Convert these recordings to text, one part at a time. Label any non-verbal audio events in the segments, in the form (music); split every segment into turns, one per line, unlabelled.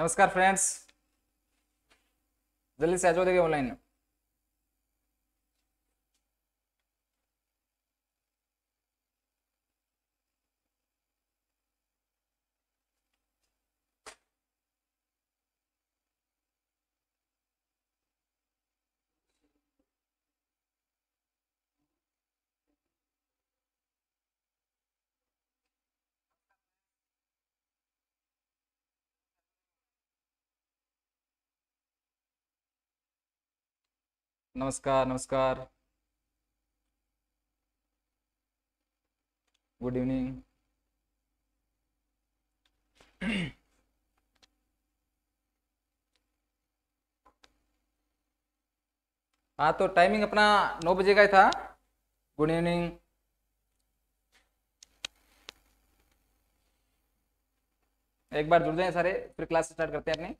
नमस्कार फ्रेंड्स जल्दी से आ जाओ देखिए ऑनलाइन नमस्कार नमस्कार। गुड इवनिंग हाँ तो टाइमिंग अपना नौ बजे का ही था। गुड इवनिंग एक बार जुड़ जाए सारे, फिर क्लास स्टार्ट करते हैं अपनी।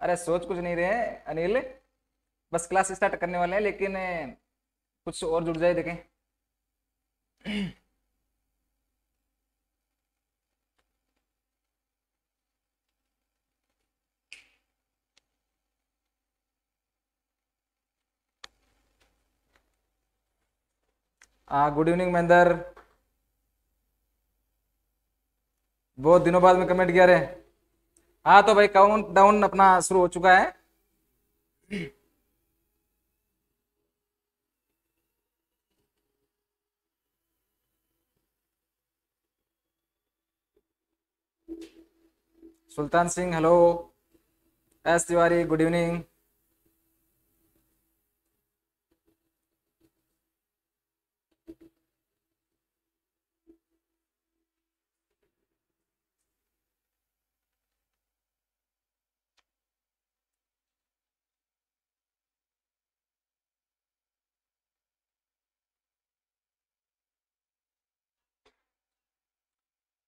अरे सोच कुछ नहीं रहे अनिल। बस क्लास स्टार्ट करने वाले हैं, लेकिन कुछ और जुड़ जाए, देखें। हाँ गुड इवनिंग महेंदर। बहुत दिनों बाद में कमेंट किया रे। हाँ तो भाई काउंट डाउन अपना शुरू हो चुका है। Sultan Singh hello S Tiwari good evening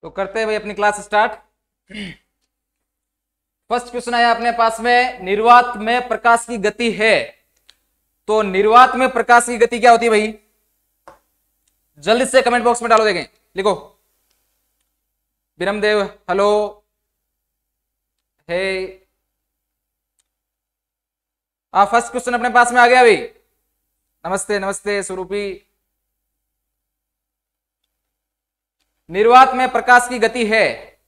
तो करते हैं भाई अपनी क्लास स्टार्ट फ़र्स्ट क्वेश्चन आया अपने पास में, निर्वात में प्रकाश की गति है। तो निर्वात में प्रकाश की गति क्या होती है भाई? जल्दी से कमेंट बॉक्स में डालो देखें। लिखो। Biramdev hello hey first question अपने पास में आ गया भाई। नमस्ते नमस्ते, स्वरूपी। निर्वात में प्रकाश की गति है।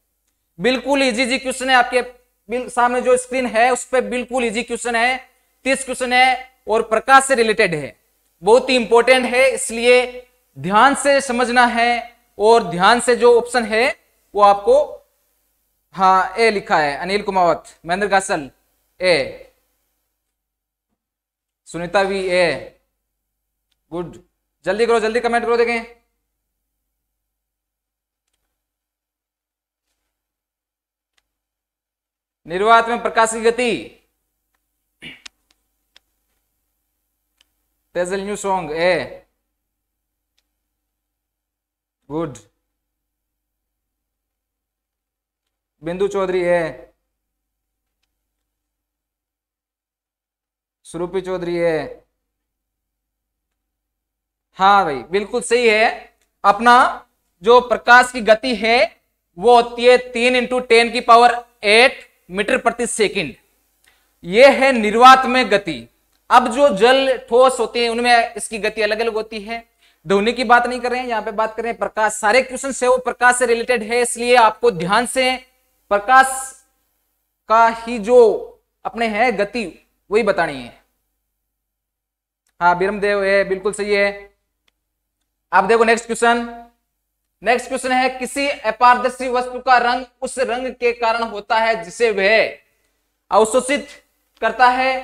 बिल्कुल इजी जी क्वेश्चन है आपके। सामने जो स्क्रीन है, उस पर बिल्कुल इजी क्वेश्चन है। तीस क्वेश्चन है और प्रकाश से रिलेटेड है। बहुत ही इंपॉर्टेंट है, इसलिए ध्यान से समझना है और ध्यान से जो ऑप्शन है, वो आपको हाँ ए लिखा है, अनिल कुमावत, महेंद्र गासल ए। सुनीता भी ए। गुड जल्दी करो, जल्दी कमेंट करो, देखें। निर्वात में प्रकाश की गति Tejal new song A good Bindu Chaudhary है स्वरूपी चौधरी है हाँ भाई, बिल्कुल सही है। अपना जो प्रकाश की गति है, वो होती है तीन इंटू टेन की पावर एट मीटर प्रति सेकंड। यह है निर्वात में गति। अब जो जल ठोस होते हैं, उनमें इसकी गति अलग अलग होती है। ध्वनि की बात नहीं कर रहे हैं, यहाँ पे बात कर रहे हैं प्रकाश। सारे क्वेश्चन है वो प्रकाश से रिलेटेड है, इसलिए आपको ध्यान से प्रकाश का ही जो अपने है गति, वही बतानी है। हाँ बिरमदेव है बिल्कुल सही है। आप देखो नेक्स्ट क्वेश्चन नेक्स्ट क्वेश्चन है, किसी अपारदर्शी वस्तु का रंग उस रंग के कारण होता है जिसे वह अवशोषित करता है,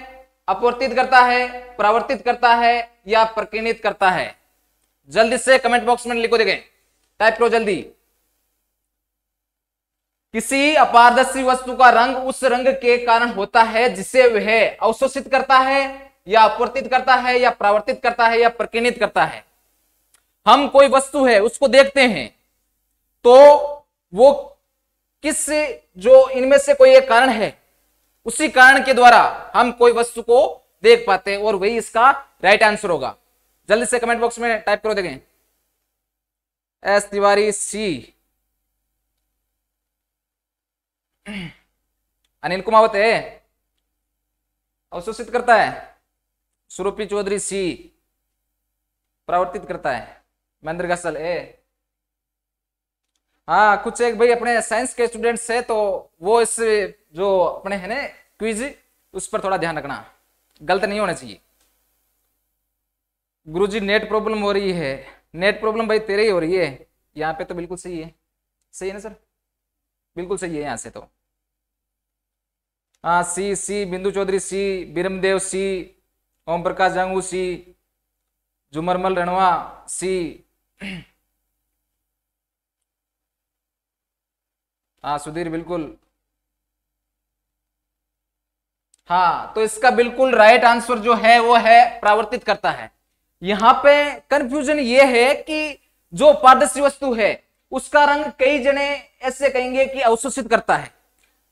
अपवर्तित करता है, प्रवर्तित करता है या प्रकीर्णित करता है? जल्दी से कमेंट बॉक्स में लिखो देखें। टाइप करो जल्दी। किसी अपारदर्शी वस्तु का रंग उस रंग के कारण होता है जिसे वह अवशोषित करता है या अपवर्तित करता है या प्रावर्तित करता है या प्रकीर्णित करता है? हम कोई वस्तु है, उसको देखते हैं। तो वो किस जो इनमें से कोई एक कारण है, उसी कारण के द्वारा हम कोई वस्तु को देख पाते हैं, और वही इसका राइट आंसर होगा। जल्दी से कमेंट बॉक्स में टाइप करो देखें। एस तिवारी सी अनिल कुमावत है। अवशोषित करता है। सुरूपी चौधरी सी प्रवर्तित करता है। महेंद्र गसल ए। हाँ कुछ एक भाई अपने साइंस के स्टूडेंट्स है तो वो इस, जो अपने है ना क्विज उस पर थोड़ा ध्यान रखना। गलत नहीं होना चाहिए। गुरुजी नेट प्रॉब्लम हो रही है। नेट प्रॉब्लम भाई तेरे ही हो रही है। यहाँ पे तो बिल्कुल सही है। सही है ना, सर? बिल्कुल सही है यहाँ से तो। हाँ सी सी, बिंदु चौधरी, सी, बिरमदेव, सी ओम प्रकाश जांगू, सी, जुमरमल रणवा सी हाँ सुधीर, बिल्कुल। हाँ तो इसका बिल्कुल राइट आंसर जो है, वो है, प्रावर्तित करता है। यहाँ पे कंफ्यूजन ये है कि जो पारदर्शी वस्तु है, उसका रंग कई जने ऐसे कहेंगे कि अवशोषित करता है।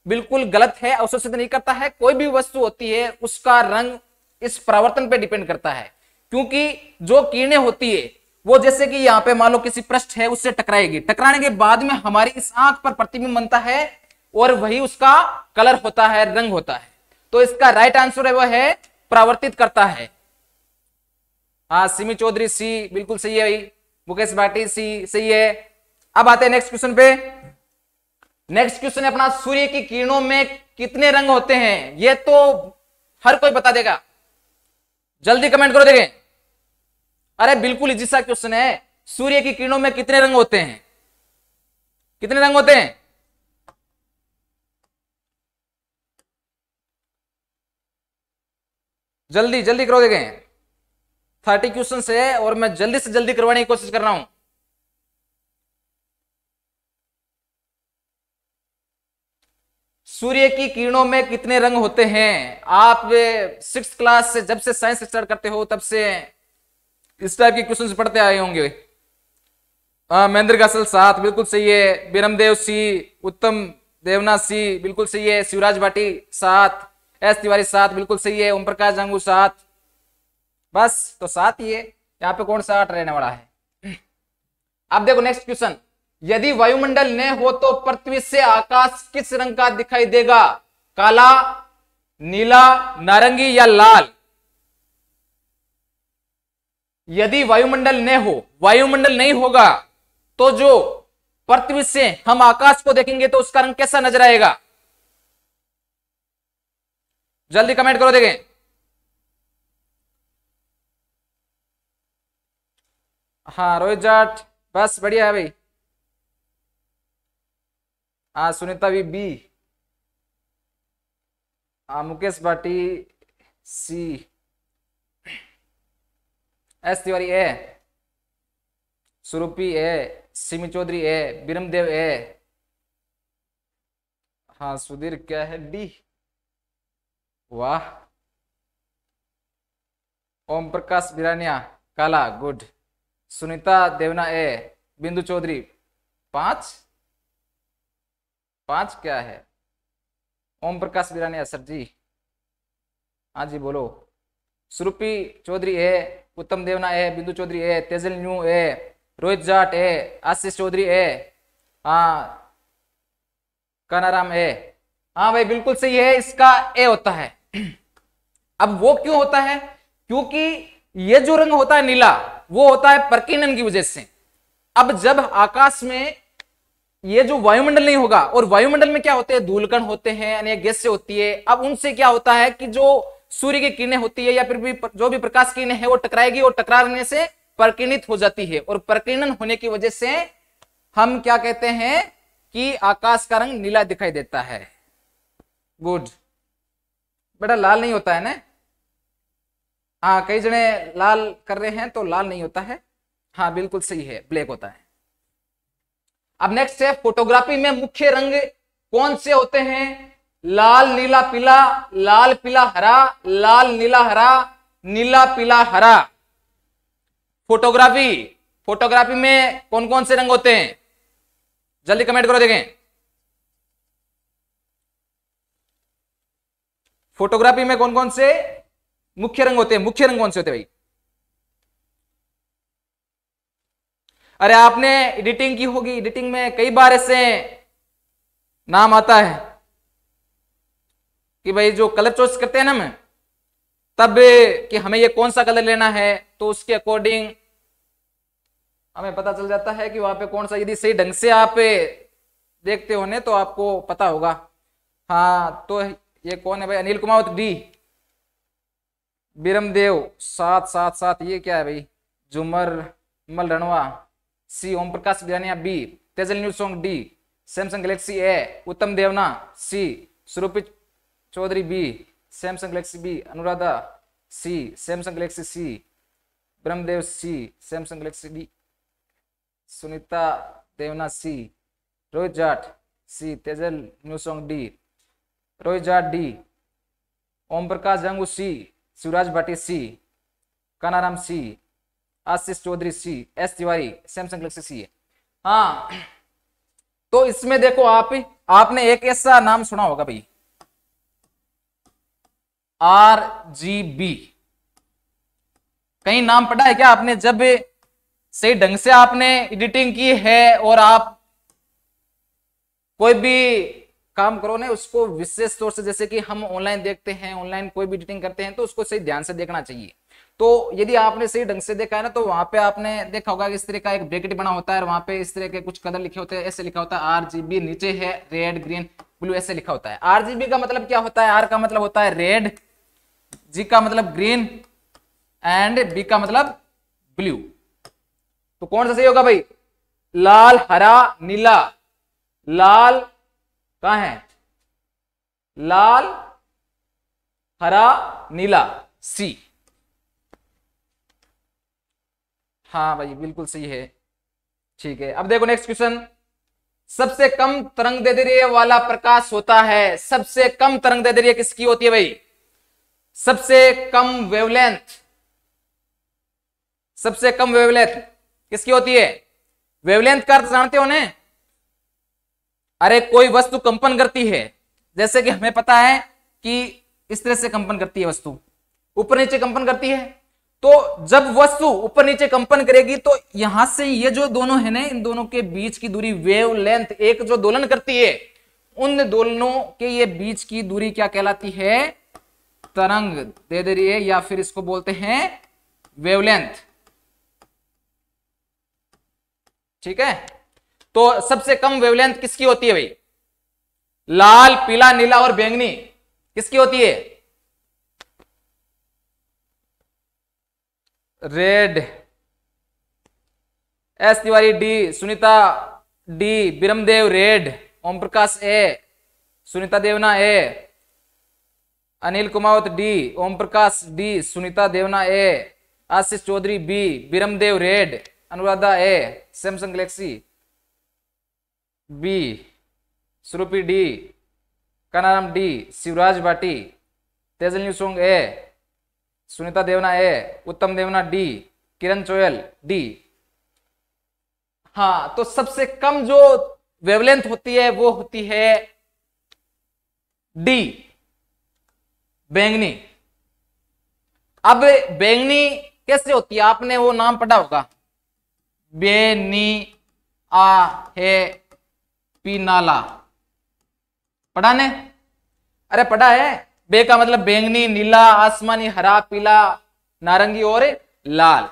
बिल्कुल गलत है, अवशोषित नहीं करता है। कोई भी वस्तु होती है, उसका रंग इस प्रावर्तन पे डिपेंड करता है। क्योंकि जो किरणें होती है वो जैसे कि यहाँ पे मान लो किसी पृष्ठ है, उससे टकराएगी। टकराने के बाद में हमारी इस आँख पर प्रतिबिंब बनता है और वही उसका कलर होता है, रंग होता है। तो इसका राइट आंसर है वो है प्रावर्तित करता है। हाँ सिमी चौधरी, सी, बिल्कुल सही है मुकेश भाटी, सी, सही है। अब आते हैं नेक्स्ट क्वेश्चन पे। नेक्स्ट क्वेश्चन है अपना, सूर्य की किरणों में कितने रंग होते हैं? ये तो हर कोई बता देगा। जल्दी कमेंट करो, देखें। अरे बिल्कुल इजी सा क्वेश्चन है सूर्य की किरणों में कितने रंग होते हैं? कितने रंग होते हैं? जल्दी जल्दी करो देखें थर्टी क्वेश्चन है और मैं जल्दी से जल्दी करवाने की कोशिश कर रहा हूँ। सूर्य की किरणों में कितने रंग होते हैं? आप सिक्स क्लास से जब से साइंस स्टार्ट करते हो तब से इस टाइप के क्वेश्चन पढ़ते आए होंगे। महेंद्र गासल सात बिल्कुल सही है। बीरमदेव सी, उत्तम देवनाथ सी बिल्कुल सही है। शिवराज भाटी सात एस तिवारी सात बिल्कुल सही है। ओम प्रकाश जंगू सात बस तो सात ही है। यहाँ पे कौन सा आठ रहने वाला है? अब देखो नेक्स्ट क्वेश्चन यदि वायुमंडल न हो तो पृथ्वी से आकाश किस रंग का दिखाई देगा? काला, नीला, नारंगी या लाल? यदि वायुमंडल न हो, वायुमंडल नहीं होगा तो जो पृथ्वी से हम आकाश को देखेंगे तो उसका रंग कैसा नज़र आएगा? जल्दी कमेंट करो देखें। हाँ रोहित जाट, बस बढ़िया है भाई। हाँ सुनीता भी बी हाँ Mukesh Bhati, C. S Tiwari A, Surupi A, Simi Chaudhary A, Biramdev A. हाँ सुधीर, क्या है डी? वाह। ओम प्रकाश बिरानिया, काला, गुड। सुनीता देवना ए, बिंदु चौधरी, पाँच? पाँच क्या है? ओम प्रकाश बिरानिया, सर जी। हाँ जी, बोलो। सुरूपी चौधरी है उत्तम देवना है बिंदु चौधरी है तेजल न्यू है रोहित जाट है आशीष चौधरी है हाँ कानाराम है हाँ भाई, बिल्कुल सही है, इसका ए होता है। (clears throat) अब वो क्यों होता है? क्योंकि ये जो रंग होता है नीला, वो होता है परकीनन की वजह से। अब जब आकाश में ये जो वायुमंडल नहीं होगा, और वायुमंडल में क्या होते हैं? धूलकण होते हैं अनेक गैस से होती है। अब उनसे क्या होता है कि जो सूर्य की किरणें होती है या फिर भी जो भी प्रकाश किरणें है, वो टकराएगी और टकराने से प्रकीर्णित हो जाती है। और प्रकीर्णन होने की वजह से हम क्या कहते हैं कि आकाश का रंग नीला दिखाई देता है। गुड बेटा, लाल नहीं होता है ना? हाँ कई जने लाल कर रहे हैं तो लाल नहीं होता है। हाँ बिल्कुल सही है, ब्लैक होता है। अब नेक्स्ट है फोटोग्राफी में मुख्य रंग कौन से होते हैं? लाल, नीला, पीला, लाल, पीला, हरा, लाल, नीला, हरा, नीला, पीला, हरा। फोटोग्राफी फोटोग्राफी में कौन कौन से रंग होते हैं? जल्दी कमेंट करो, देखें। फोटोग्राफी में कौन कौन से मुख्य रंग होते हैं? मुख्य रंग कौन से होते हैं भाई? अरे आपने एडिटिंग की होगी। एडिटिंग में कई बार ऐसे नाम आता है। कि भाई जो कलर चॉइस करते हैं ना मैं तब कि हमें ये कौन सा कलर लेना है तो उसके अकॉर्डिंग हमें पता चल जाता है कि वहाँ पे कौन सा, यदि सही ढंग से आप देखते होने तो आपको पता होगा। हाँ तो ये कौन है भाई? अनिल कुमार डी। बिरमदेव, सात सात सात, ये क्या है भाई? Jumarmal Ranwa, C Om Prakash Birania, B, Tejal news song, D, Samsung Galaxy A, Uttam Devna, C Surupi Chaudhary B, Samsung Galaxy B, Anuradha C, Samsung Galaxy C, Brahmdev C, Samsung Galaxy D Sunita Devna C, Rohit Jat C, Tejal new song D, Rohit Jat D Om Prakash Jangu C, Shivraj Bhati C, Kanaram C, Ashish Chaudhary C, S Tiwari, Samsung Galaxy C हाँ। तो इसमें देखो आप आपने एक ऐसा नाम सुना होगा भाई। आर जी बी कहीं नाम पढ़ा है क्या आपने? जब सही ढंग से आपने एडिटिंग की है और आप कोई भी काम करो ना, उसको विशेष तौर से जैसे कि हम ऑनलाइन देखते हैं ऑनलाइन कोई भी एडिटिंग करते हैं तो उसको सही ध्यान से देखना चाहिए। तो यदि आपने सही ढंग से देखा है ना तो वहाँ पे आपने देखा होगा कि इस तरह का एक ब्रैकेट बना होता है और वहाँ पे इस तरह के कुछ कलर लिखे होते हैं, ऐसे लिखा होता है आर जी बी नीचे है रेड ग्रीन ब्लू ऐसे लिखा होता है। आर जी बी का मतलब क्या होता है? आर का मतलब होता है रेड जी का मतलब ग्रीन एंड बी का मतलब ब्लू तो कौन सा सही होगा भाई? लाल, हरा, नीला। लाल कहा है? लाल, हरा, नीला। सी हाँ भाई, बिल्कुल सही है। ठीक है, अब देखो नेक्स्ट क्वेश्चन सबसे कम तरंग दैर्ध्य वाला प्रकाश होता है। सबसे कम तरंग दैर्ध्य किसकी होती है भाई? सबसे कम वेवलेंथ सबसे कम वेवलेंथ किसकी होती है? वेवलेंथ का अर्थ जानते हो ना अरे, कोई वस्तु कंपन करती है। जैसे कि हमें पता है कि इस तरह से कंपन करती है वस्तु। ऊपर नीचे कंपन करती है। तो जब वस्तु ऊपर नीचे कंपन करेगी तो यहाँ से ये जो दोनों है ना, इन दोनों के बीच की दूरी वेव लेंथ एक जो दोलन करती है, उन दोनों के ये बीच की दूरी क्या कहलाती है? तरंग दे दे रही है, या फिर इसको बोलते हैं वेवलेंथ ठीक है? तो सबसे कम वेवलेंथ किसकी होती है भाई? लाल, पीला, नीला और बैंगनी। किसकी होती है? Red. S Tiwari, D Sunita, D Biramdev, red. Om Prakash A Sunita Devna, A. Anil Kumawat, D. Om Prakash D. Sunita Devna, A. Ashish Chaudhary, B. Biramdev red. Anuradha, A. Samsung Galaxy. B. Surupi, D. Kanaram, D. Shivraj Bhati. Tejal new song A. Sunita Devna, A. Uttam देवना, D. किरण Choyal, D. हाँ तो सबसे कम जो wavelength होती है, वो होती है डी. बैंगनी। अब बैंगनी कैसे होती है? आपने वो नाम पढ़ा होगा। बेनी, आ, है पीनाला पढ़ा ने? अरे पढ़ा है। बे का मतलब बैंगनी, नीला, आसमानी, हरा, पीला, नारंगी और लाल।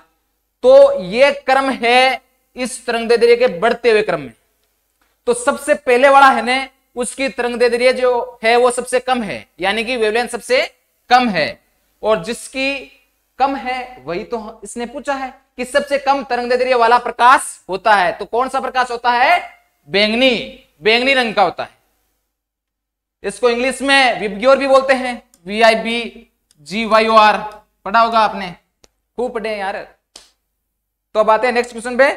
तो ये क्रम है इस तरंग दैर्ध्य के बढ़ते हुए क्रम में। तो सबसे पहले वाला है ने उसकी तरंग दैर्ध्य जो है वो सबसे कम है, यानी कि वेवलेंथ सबसे कम है। और जिसकी कम है, वही तो इसने पूछा है कि सबसे कम तरंग दैर्ध्य वाला प्रकाश होता है तो कौन सा प्रकाश होता है? बैंगनी। बैंगनी रंग का होता है। इसको इंग्लिश में विबग्योर भी बोलते हैं। V I B G Y O R पढ़ा होगा आपने। खूब पढ़े यार। तो अब आते हैं नेक्स्ट क्वेश्चन पे।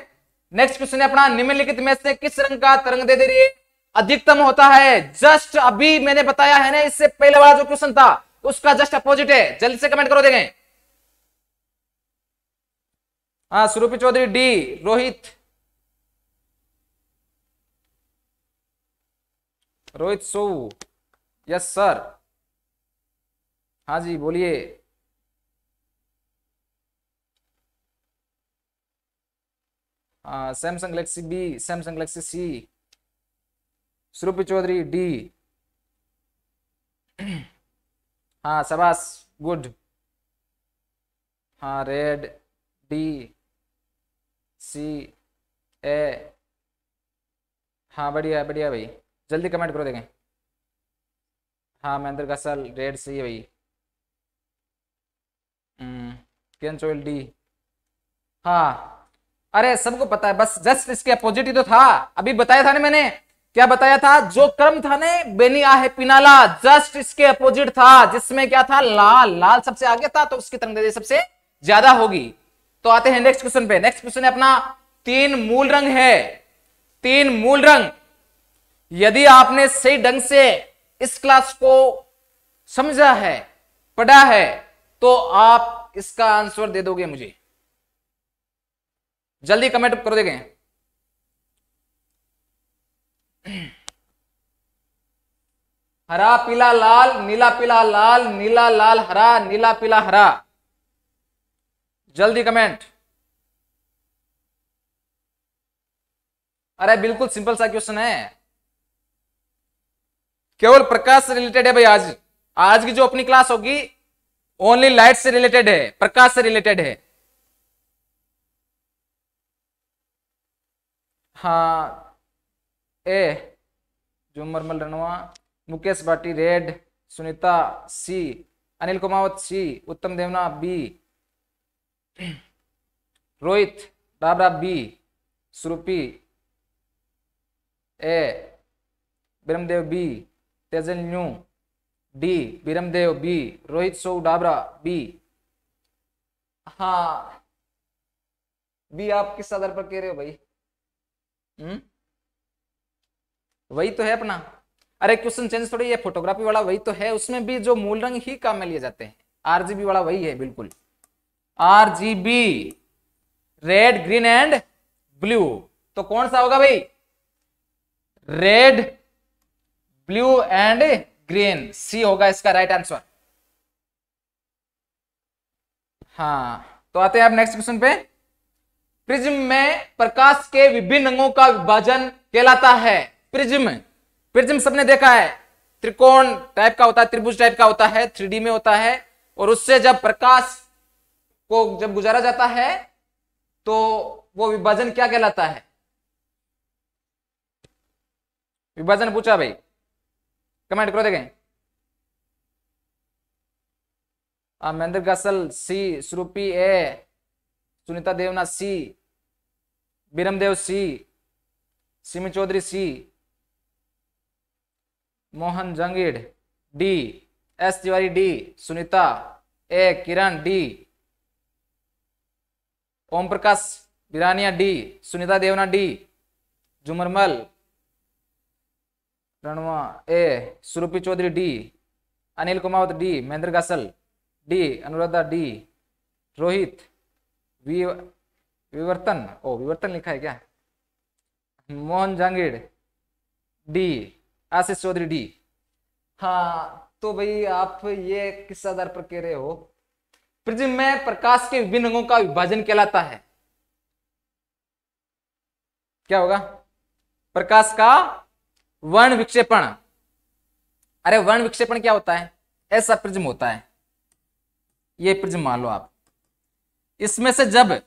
नेक्स्ट क्वेश्चन है अपना निम्नलिखित में से किस रंग का तरंग दैर्ध्य अधिकतम होता है। जस्ट अभी मैंने बताया है ना, इससे पहले वाला जो क्वेश्चन था, उसका जस्ट अपोजिट है। जल्दी से कमेंट करो देखें। हाँ सुरूपी चौधरी डी, रोहित। रोहित सो। यस सर हाँ जी, बोलिए। Samsung Galaxy B Samsung Galaxy C Surupi Chaudhary, D. हाँ सबास गुड। हाँ रेड, डी. सी. ए. हाँ बढ़िया बढ़िया भाई। जल्दी कमेंट करो, देखें। हाँ महेंद्र गसल रेड, सी भाई। केन चोल डी। हाँ अरे, सबको पता है, बस, जस्ट इसके अपोजिट ही तो था। अभी बताया था ना मैंने। क्या बताया था? जो क्रम था ने, बेनिया है पिनाला। जस्ट इसके अपोजिट था, जिसमें क्या था? लाल। लाल सबसे आगे था तो उसकी तरंग सबसे ज़्यादा होगी। तो आते हैं नेक्स्ट क्वेश्चन पे। नेक्स्ट क्वेश्चन है अपना, तीन मूल रंग है। तीन मूल रंग। यदि आपने सही ढंग से इस क्लास को समझा है, पढ़ा है तो आप इसका आंसर दे दोगे मुझे। जल्दी कमेंट कर देंगे हरा, पीला, लाल, नीला, पीला, लाल, नीला, लाल, हरा, नीला, पीला, हरा। जल्दी कमेंट। अरे, बिल्कुल सिंपल सा क्वेश्चन है। केवल प्रकाश से रिलेटेड है भाई आज। आज की जो अपनी क्लास होगी ओनली लाइट से रिलेटेड है, प्रकाश से रिलेटेड है। हाँ A Jumarmal Ranwa Mukesh Bhati red Sunita C Anil Kumawat C Uttam Devna B Rohit Dabra B Surupi A Biramdev B Tejal new D Biramdev B Rohit so Dabra B हाँ B आप किस आधार पर कह रहे हो भाई? हम्म? वही तो है अपना। अरे क्वेश्चन चेंज थोड़ी ये फोटोग्राफी वाला वही तो है, उसमें भी जो मूल रंग ही काम में लिए जाते हैं। आरजीबी वाला वही है, बिल्कुल। RGB red green and blue तो कौन सा होगा भाई? Red blue and green C होगा इसका राइट आंसर हाँ तो आते हैं आप नेक्स्ट क्वेश्चन पे। प्रिज्म में प्रकाश के विभिन्न रंगों का विभाजन कहलाता है। प्रिज्म प्रिज्म सबने देखा है। त्रिकोण टाइप का होता है, त्रिभुज टाइप का होता है, थ्री में होता है। और उससे जब प्रकाश को जब गुजारा जाता है तो वो विभाजन क्या कहलाता है? विभाजन पूछा भाई। कमेंट करो देखें। महेंद्र गसल सी Shrupi A, Sunita Devna C, Biramdev, C, Simi Chaudhary, C. Mohan Jangid, D, S Tiwari, D, Sunita, A, Kiran, D Om Prakash Birania, D, Sunita Devna, D, Jumarmal, Ranwa, A, Surupi Chaudhary, D, Anil Kumawat, D, Mahendra Gasal D, Anuradha, D, Rohit विवर्तन, ओ, विवर्तन लिखा है क्या? Mohan Jahangir D Ashish Chaudhary D. हाँ तो भाई आप ये किस आधार पर कह रहे हो? प्रिज्म में प्रकाश के विभिन्न रंगों का विभाजन कहलाता है। क्या होगा? प्रकाश का वर्ण विक्षेपण। अरे, वर्ण विक्षेपण क्या होता है? ऐसा प्रिज्म होता है। ये प्रिज्म मान लो आप। इसमें से जब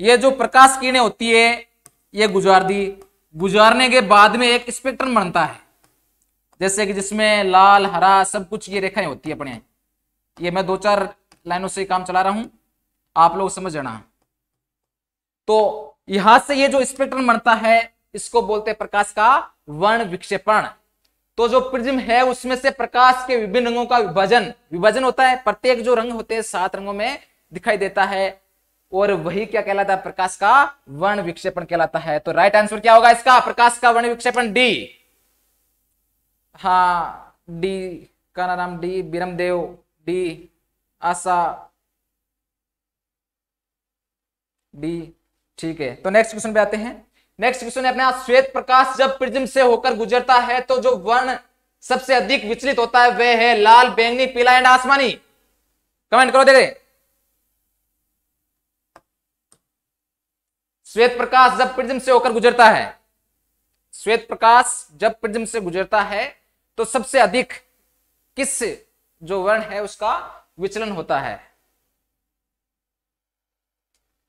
ये जो प्रकाश किरणें होती है, ये गुजार दी। गुजारने के बाद में एक स्पेक्ट्रम बनता है। जैसे कि जिसमें लाल, हरा, सब कुछ ये रेखाएँ होती है अपने। ये मैं दो चार लाइनों से काम चला रहा हूँ। आप लोग समझ जाना। तो यहाँ से ये जो स्पेक्ट्रम बनता है, इसको बोलते हैं प्रकाश का वर्ण विक्षेपण। तो जो प्रिज्म है, उसमें से प्रकाश के विभिन्न रंगों का विभाजन विभाजन होता है। प्रत्येक जो रंग होते हैं, सात रंगों में दिखाई देता है। और वही क्या कहलाता है? प्रकाश का वर्ण विक्षेपण कहलाता है। तो राइट आंसर क्या होगा इसका? प्रकाश का वर्ण विक्षेपण डी हा, डी का नाम D, Biramdev, D, Asha, D, ठीक है। तो नेक्स्ट क्वेश्चन पे आते हैं। नेक्स्ट क्वेश्चन है अपने श्वेत प्रकाश जब प्रिज्म से होकर गुजरता है तो जो वर्ण सबसे अधिक विचलित होता है, वह है लाल, बैंगनी, पीला एंड आसमानी। कमेंट करो, देखे। श्वेत प्रकाश जब प्रिज्म से होकर गुजरता है, श्वेत प्रकाश जब प्रिज्म से गुजरता है तो सबसे अधिक किस जो वर्ण है उसका विचलन होता है?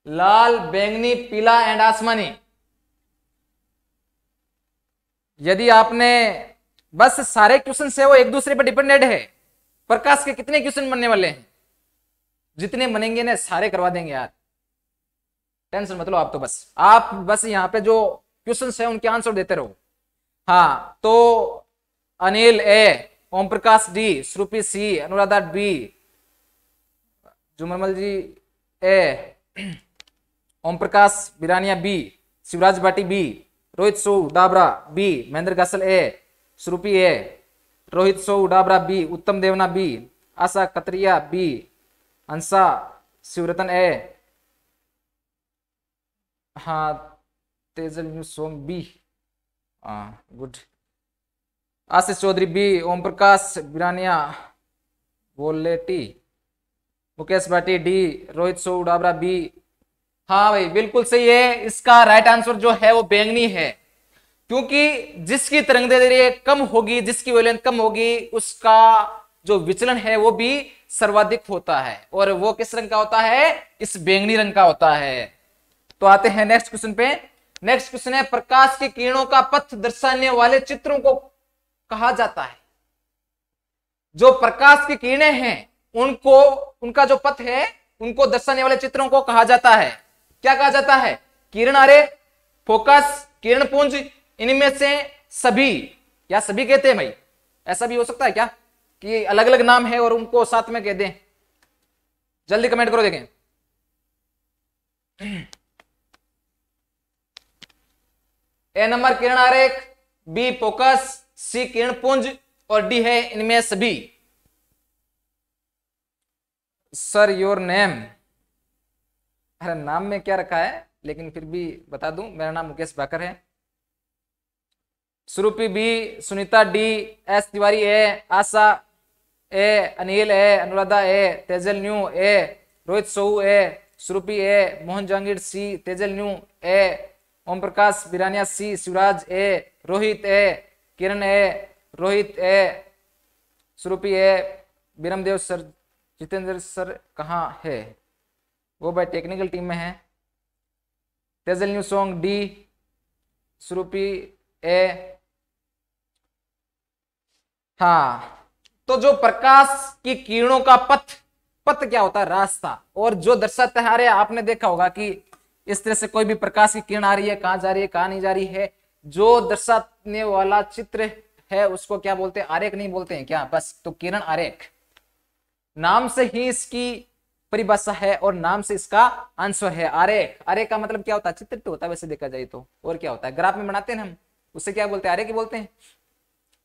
लाल, बैंगनी, पीला एंड आसमानी। यदि आपने बस सारे क्वेश्चन है वो एक दूसरे पर डिपेंडेंट है, प्रकाश के कितने क्वेश्चन बनने वाले हैं? जितने बनेंगे ना, सारे करवा देंगे यार। टेंशन मतलब आप तो बस। आप बस यहाँ पे जो क्वेश्चन है, उनके आंसर देते रहो। हाँ तो Anil A Om Prakash D Shrupi C, Anuradha B Jumarmal ji A Om Prakash Birania B, Shivraj Bati B, Rohit so Dabra B, Mahendra Gasal A Shrupi A, Rohit so Dabra B, Uttam Devna B, Asha Katariya B Ansa Shivratan A हाँ Tejal Som B good. Ashish Chaudhary, B Om Prakash Birania बोलेटी Mukesh Bhati, D Rohit सो Dabra B हाँ भाई, बिल्कुल सही है। इसका right answer जो है वो बैंगनी है। क्योंकि जिसकी तरंग दैर्घ्य कम होगी, जिसकी वेलेंथ कम होगी, उसका जो विचलन है वो भी सर्वाधिक होता है। और वो किस रंग का होता है? इस बैंगनी रंग का होता है। तो आते हैं नेक्स्ट क्वेश्चन पे। नेक्स्ट क्वेश्चन है, प्रकाश की किरणों का पथ दर्शाने वाले चित्रों को कहा जाता है। जो प्रकाश की किरणें हैं, उनको, उनका जो पथ है, उनको दर्शाने वाले चित्रों को कहा जाता है। क्या कहा जाता है? किरण आरेख फोकस, किरण पुंज, इनमें से सभी, या सभी कहते हैं भाई? ऐसा भी हो सकता है क्या? कि अलग अलग नाम है और उनको साथ में कह दें। जल्दी कमेंट करो, देखें। ए नंबर किरण आरेख बी फोकस सी किरण पुंज और डी है इनमें सभी। Sir, your name. अरे, नाम में क्या रखा है? लेकिन फिर भी बता दूँ, मेरा नाम मुकेश भाकर है। Surupi B, Sunita D, S Tiwari A, Asha A, Anil A, Anuradha A, Tejal new A, Rohit Sohu A, Surupi A, Mohan Jahangir C, Tejal new A Om Prakash Birania C, Shivraj A, Rohit A Kiran A, Rohit A, Surupi A, Biramdev sir, Jitendra sir कहाँ है? वो भाई technical team में है। Tejal new song D Surupi A. हाँ तो जो प्रकाश की किरणों का पथ पथ क्या होता है? रास्ता। और जो दर्शाते हैं आपने देखा होगा कि इस तरह से कोई भी प्रकाश की किरण आ रही है, कहाँ जा रही है, कहाँ नहीं जा रही है जो दर्शाने वाला चित्र है, उसको क्या बोलते हैं? आरेख नहीं बोलते हैं क्या? बस तो किरण आरेख। नाम से ही इसकी परिभाषा है और नाम से इसका आंसर है आरेख। आरेख का मतलब क्या होता है? चित्र तो होता है, वैसे देखा जाए तो। और क्या होता है? ग्राफ में बनाते हैं हम। उससे क्या बोलते हैं? आरेख बोलते हैं।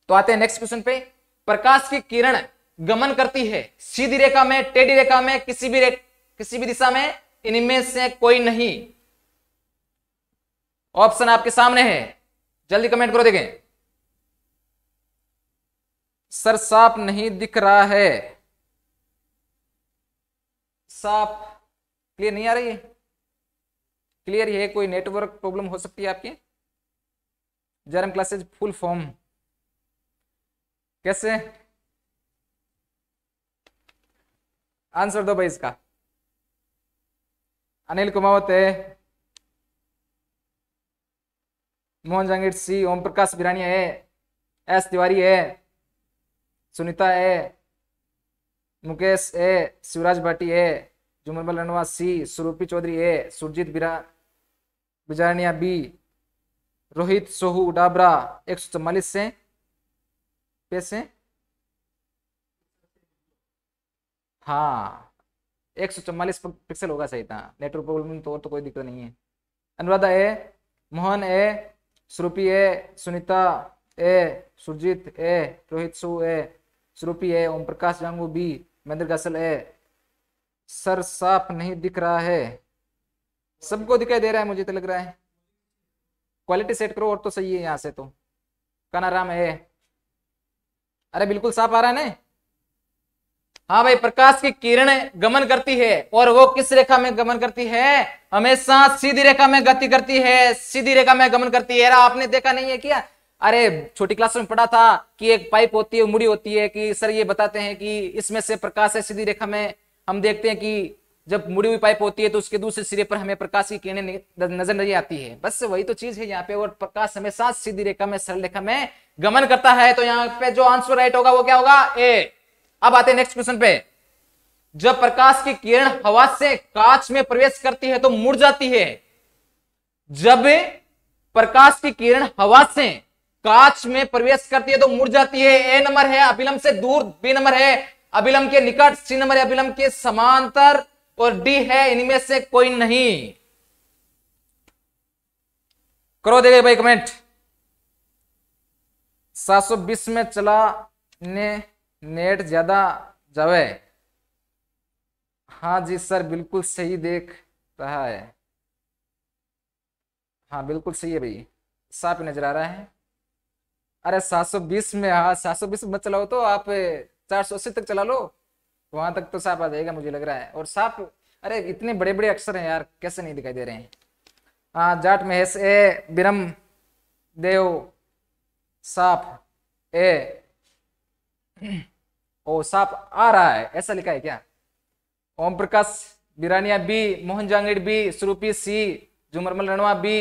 तो आते हैं नेक्स्ट क्वेश्चन पे। प्रकाश की किरण गमन करती है। सीधी रेखा में, टेढ़ी रेखा में, किसी भी रेख किसी भी दिशा में, इनमें से कोई नहीं। ऑप्शन आपके सामने है। जल्दी कमेंट करो, देखें। सर साफ़ नहीं दिख रहा है। साफ़ क्लियर नहीं आ रही है? क्लियर है कोई नेटवर्क प्रॉब्लम हो सकती है आपकी? जरम क्लासेज फुल फॉर्म कैसे? आंसर दो भाई इसका। अनिल कुमावत है। मोहन जहांगीर सी ओम प्रकाश बिरानिया है, एस तिवारी है, सुनीता है, मुकेश ए शिवराज भाटी ए जुमरबल रणवा सी स्वरूपी चौधरी ए सुरजीत बिरा बिजारनिया बी, रोहित सोहू डाबरा एक सौ चौवालीस से पैसे। हाँ एक सौ चौवालीस पिक्सल होगा सही था नेटवर्क प्रॉब्लम तो और तो कोई दिक्कत नहीं है। Anuradha A Mohan A Shrupi A Sunita A Surjit A Rohit So A Shrupi A Om Prakash Jangu B Mahendra Gasal A sir साफ़ नहीं दिख रहा है सबको दिखाई दे रहा है मुझे तो लग रहा है क्वालिटी सेट करो और तो सही है यहाँ से तो कानाराम है अरे बिल्कुल साफ़ आ रहा है ना हाँ भाई प्रकाश की किरण गमन करती है और वो किस रेखा में गमन करती है हमेशा सीधी रेखा में गति करती है, सीधी रेखा में गमन करती है। आपने देखा नहीं है क्या? अरे, छोटी क्लास में पढ़ा था कि एक पाइप होती है, मुड़ी होती है कि सर ये बताते हैं कि इसमें से प्रकाश है सीधी रेखा में। हम देखते हैं कि जब मुड़ी हुई पाइप होती है तो उसके दूसरे सिरे पर हमें प्रकाश की किरणें नज़र नहीं आती है। बस वही तो चीज़ है यहाँ पे, और प्रकाश हमेशा सीधी रेखा में, सरल रेखा में गमन करता है। तो यहाँ पे जो आंसर राइट होगा, वो क्या होगा? ए अब आते हैं नेक्स्ट क्वेश्चन पे। जब प्रकाश की किरण हवा से कांच में प्रवेश करती है तो मुड़ जाती है। जब प्रकाश की किरण हवा से कांच में प्रवेश करती है तो मुड़ जाती है। ए नंबर है, अभिलंब से दूर, बी नंबर है, अभिलंब के निकट, सी नंबर है, अभिलंब के समांतर, और डी है, इनमें से कोई नहीं। करो देगा भाई कमेंट। 720 में चला ने नेट ज़्यादा जावे। हाँ जी सर, बिल्कुल सही देख रहा है। हाँ बिल्कुल सही है भाई। साफ़ नज़र आ रहा है। अरे 720 में हाँ 720 मत चलाओ तो आप 480 तक चला लो। वहाँ तक तो साफ़ आ जाएगा मुझे लग रहा है। और साफ़, अरे इतने बड़े बड़े अक्षर हैं यार, कैसे नहीं दिखाई दे रहे हैं। हाँ जाट महेश, ए, बिरम, देव, साफ़, ए। ओ, साफ़ आ रहा है। ऐसा लिखा है क्या? Om Prakash, Birania B, Mohan Jangid B Swarupi C Jumarmal Ranwa B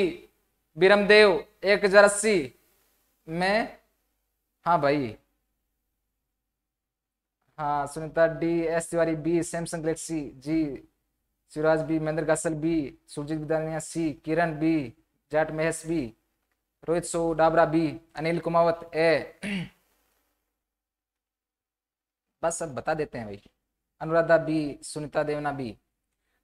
बिरम देव एक हज़ार अस्सी। में हाँ भाई। हाँ Sunita D, S Tiwari B, Samsung Galaxy G, Shivraj B, Mahendra Gasal B, Surjit Vidania C, Kiran B, Jat Mahesh B, Rohit So Dabra B, Anil Kumawat A. (clears throat) बस सब बता देते हैं भाई। अनुराधा बी, सुनीता देवना बी।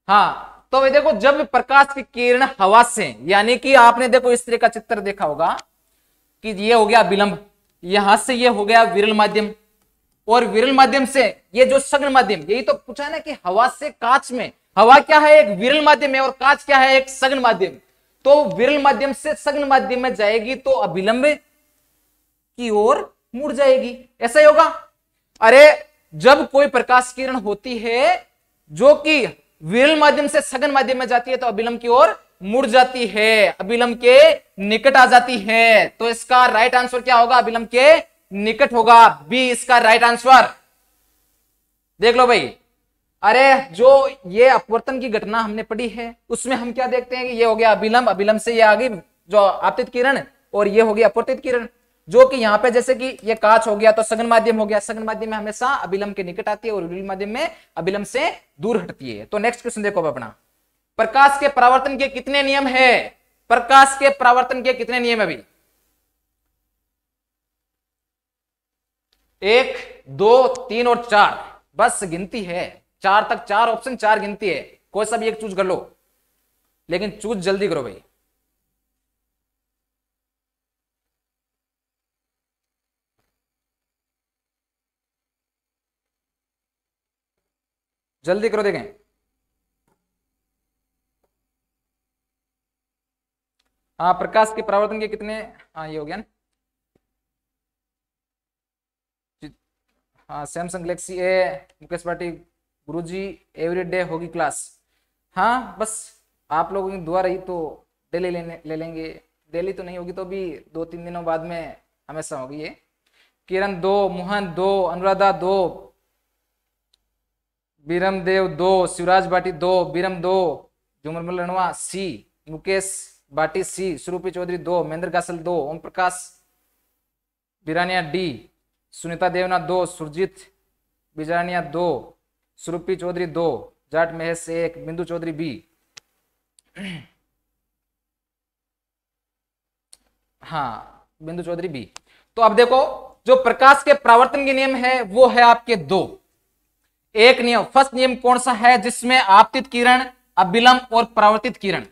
हाँ तो देखो, जब प्रकाश की किरण हवा से, यानी कि आपने देखो इस तरह का चित्र देखा होगा, कि ये हो गया विलंब, यहाँ से ये हो गया विरल माध्यम, और विरल माध्यम से ये जो सघन माध्यम, यही तो पूछा ना कि हवा से कांच में, हवा क्या है एक विरल माध्यम है और कांच क्या है एक सघन माध्यम? तो विरल माध्यम से सघन माध्यम में जाएगी तो अभिलंब की ओर मुड़ जाएगी। ऐसा ही होगा। अरे जब कोई प्रकाश किरण होती है, जो कि विरल माध्यम से सघन माध्यम में जाती है तो अभिलंब की ओर मुड़ जाती है। अभिलंब के निकट आ जाती है। तो इसका राइट आंसर क्या होगा? अभिलंब के निकट होगा। बी इसका राइट आंसर देख लो भाई। अरे, जो ये अपवर्तन की घटना हमने पढ़ी है, उसमें हम क्या देखते हैं कि ये हो गया अभिलंब अभिलंब से ये आ गई जो आपतित किरण और ये हो गया अपवर्तित किरण। जो कि यहाँ पे जैसे कि ये कांच हो गया तो सघन माध्यम हो गया। सघन माध्यम में हमेशा अभिलंब के निकट आती है और माध्यम में अभिलंब से दूर हटती है। तो नेक्स्ट क्वेश्चन देखो अपना। प्रकाश के परावर्तन के कितने नियम है? प्रकाश के परावर्तन के कितने नियम अभी? एक, दो, तीन और चार। बस गिनती है। चार तक चार ऑप्शन चार गिनती है। कोई सा भी एक चूज़ कर लो। लेकिन चूज़ जल्दी करो भाई। जल्दी करो देखें। हाँ प्रकाश के परावर्तन के कितने? हाँ ये हो गया हाँ Samsung Galaxy A Mukesh Patil Guru ji every day class हाँ बस आप लोगों की दुआ रही तो डेली लेने, ले लेंगे। डेली तो नहीं होगी तो भी दो तीन दिनों बाद में हमेशा होगी ये। किरण दो, मोहन दो, अनुराधा दो बीरम देव दो, शिवराज बाटी दो, बीरम दो, जुमरमल रणवा सी, मुकेश बाटी सी स्वरूपी चौधरी दो, महेंद्र गासल दो ओम प्रकाश बिरानिया डी, सुनीता देवना दो, सुरजीत बिजानिया दो स्वरूपी चौधरी दो, जाट महेश एक, बिंदु चौधरी बी। हाँ बिंदु चौधरी बी। तो अब देखो, जो प्रकाश के प्रावर्तन के नियम है, वो है आपके दो। एक नियम, फ़र्स्ट नियम कौन सा है जिसमें आपतित किरण अभिलंब और परावर्तित किरण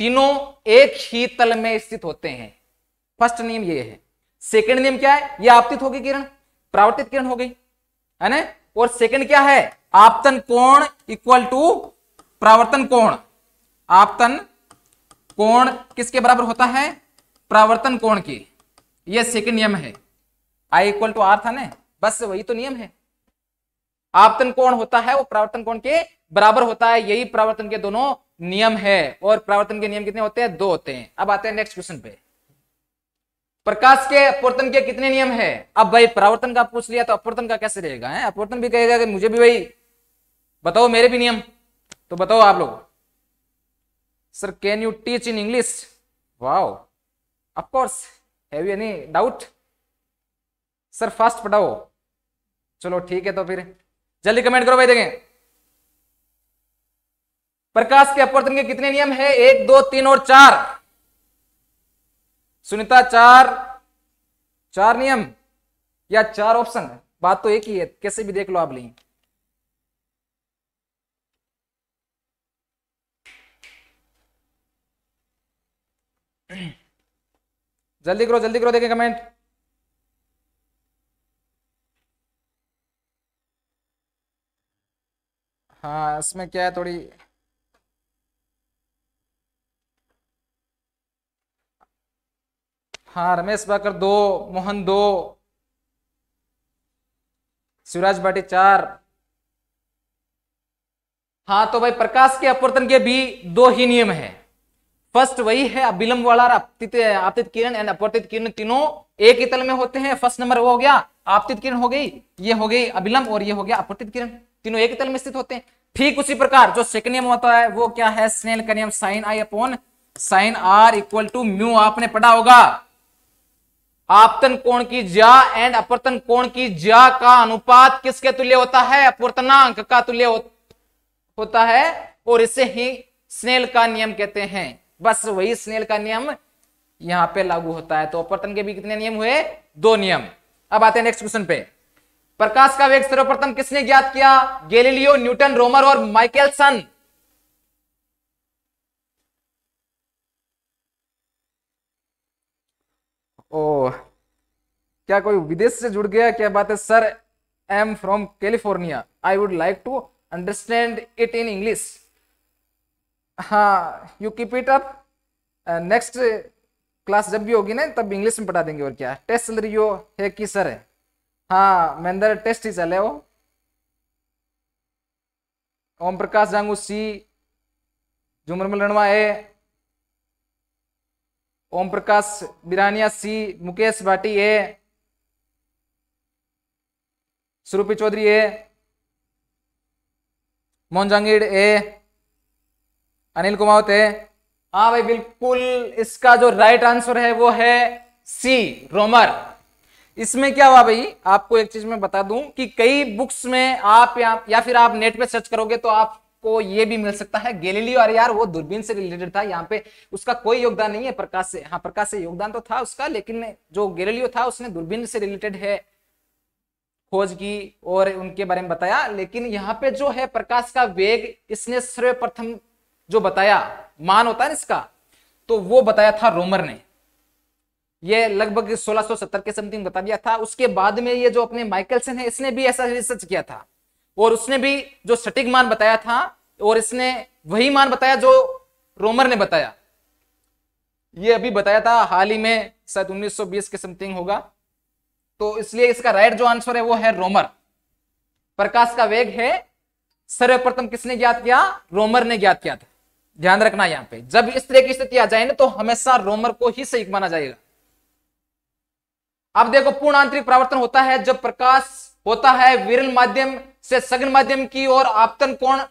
तीनों एक ही तल में स्थित होते हैं? फ़र्स्ट नियम ये है। सेकंड नियम क्या है? ये आपतित होगी किरण, प्रावर्तित किरण हो गई, है ना? और सेकंड क्या है? आपतन कोण इक्वल टू प्रावर्तन कोण। आपतन कोण किसके बराबर होता है? प्रावर्तन कोण की। यह सेकंड नियम है। आई इक्वल टू आर था ना? बस वही तो नियम है। आपतन कोण होता है, वो प्रावर्तन कोण के बराबर होता है। यही प्रावर्तन के दोनों नियम है और परावर्तन के नियम कितने होते हैं? दो होते हैं। अब आते हैं नेक्स्ट क्वेश्चन पे। प्रकाश के अपवर्तन के कितने नियम है? अब भाई परावर्तन का पूछ लिया तो अपवर्तन का कैसे रहेगा अपवर्तन भी कहेगा कि मुझे भी भाई बताओ, मेरे भी नियम। तो बताओ आप लोग sir can you teach in English wow of course have you any doubt sir fast पढ़ाओ। चलो, ठीक है तो फिर। जल्दी कमेंट करो भाई देखें। प्रकाश के अपवर्तन के कितने नियम है? एक, दो, तीन और चार। सुनीता, चार। चार नियम? या चार ऑप्शन? बात तो एक ही है, कैसे भी देख लो आप लेंगे जल्दी करो जल्दी करो, देखें कमेंट। हाँ इसमें क्या है थोड़ी हाँ रमेश बाकर दो, मोहन दो, शिवराज भाटी चार। हाँ तो भाई प्रकाश के अपवर्तन के भी दो ही नियम है। फ़र्स्ट वही है अविलंब वाला आपतित किरण एंड अपवर्तित किरण तीनों एक ही तल में होते हैं। फ़र्स्ट नंबर वो हो गया, आपतित किरण हो गई, ये हो गई अभिलंब और ये हो गया अपवर्तित किरण। तीनों एक तल में स्थित होते हैं। ठीक उसी प्रकार जो सेकंड नियम होता है वो क्या है? स्नेल का नियम sine i upon sine r equal to mu आपने पढ़ा होगा। आपतन कोण की ज्या एंड अपवर्तन कोण की ज्या का अनुपात किसके तुल्य होता है? अपवर्तनांक का तुल्य हो, होता है और इसे ही स्नेल का नियम कहते हैं। बस वही स्नेल का नियम यहाँ पे लागू होता है। तो अपवर्तन के भी कितने नियम हुए? दो नियम। अब आते हैं नेक्स्ट क्वेश्चन पे। प्रकाश का वेग सर्वप्रथम किसने ज्ञात किया? गैलीलियो, न्यूटन, रोमर और माइकलसन। ओ क्या कोई विदेश से जुड़ गया? क्या बात है, sir? I am from California. I would like to understand it in English. हाँ you keep it up. Next class जब भी होगी ना, तब इंग्लिश में पढ़ा देंगे और क्या। टेस्ट रही है कि सर है? हाँ महेंद्र टेस्ट ही चले वो। ओम प्रकाश जांगू सी झुमरमल रणवा ए, ओम प्रकाश बिरानिया सी, मुकेश भाटी ए, सुरूपी चौधरी ए, मोहन जांगीड़ ए, अनिल कुमावत है हाँ भाई, बिल्कुल इसका जो राइट आंसर है वो है सी, रोमर। इसमें क्या हुआ भाई? आपको एक चीज़ मैं बता दूँ कि कई बुक्स में आप या, या फिर आप नेट पे सर्च करोगे तो आप को ये भी मिल सकता है। गैलीलियो अरे यार वो दूरबीन से रिलेटेड था यहाँ पे उसका कोई योगदान नहीं है प्रकाश से हाँ प्रकाश से योगदान तो था उसका लेकिन जो गैलीलियो था उसने दूरबीन से रिलेटेड है खोज की और उनके बारे में बताया। लेकिन यहाँ पे जो है प्रकाश का वेग इसने सर्वप्रथम जो बताया मान होता है ना इसका तो वो बताया था रोमर ने। ये लगभग 1670 के समथिंग बता दिया था। उसके बाद में ये जो अपने माइकलसन है, इसने भी ऐसा रिसर्च किया था। और उसने भी जो सटीक मान बताया था, और इसने वही मान बताया जो रोमर ने बताया। ये अभी बताया था, हाल ही में शायद 1920 के समथिंग होगा। तो इसलिए इसका राइट जो आंसर है वो है रोमर। प्रकाश का वेग है, सर्वप्रथम किसने ज्ञात किया? रोमर ने ज्ञात किया था। ध्यान रखना यहाँ पे। जब इस तरह की स्थिति आ जाए ना तो हमेशा रोमर को ही सही माना जाएगा। अब देखो, पूर्ण आंतरिक परावर्तन होता है जब प्रकाश होता है विरल माध्यम से सघन माध्यम की ओर, आपतन कोण,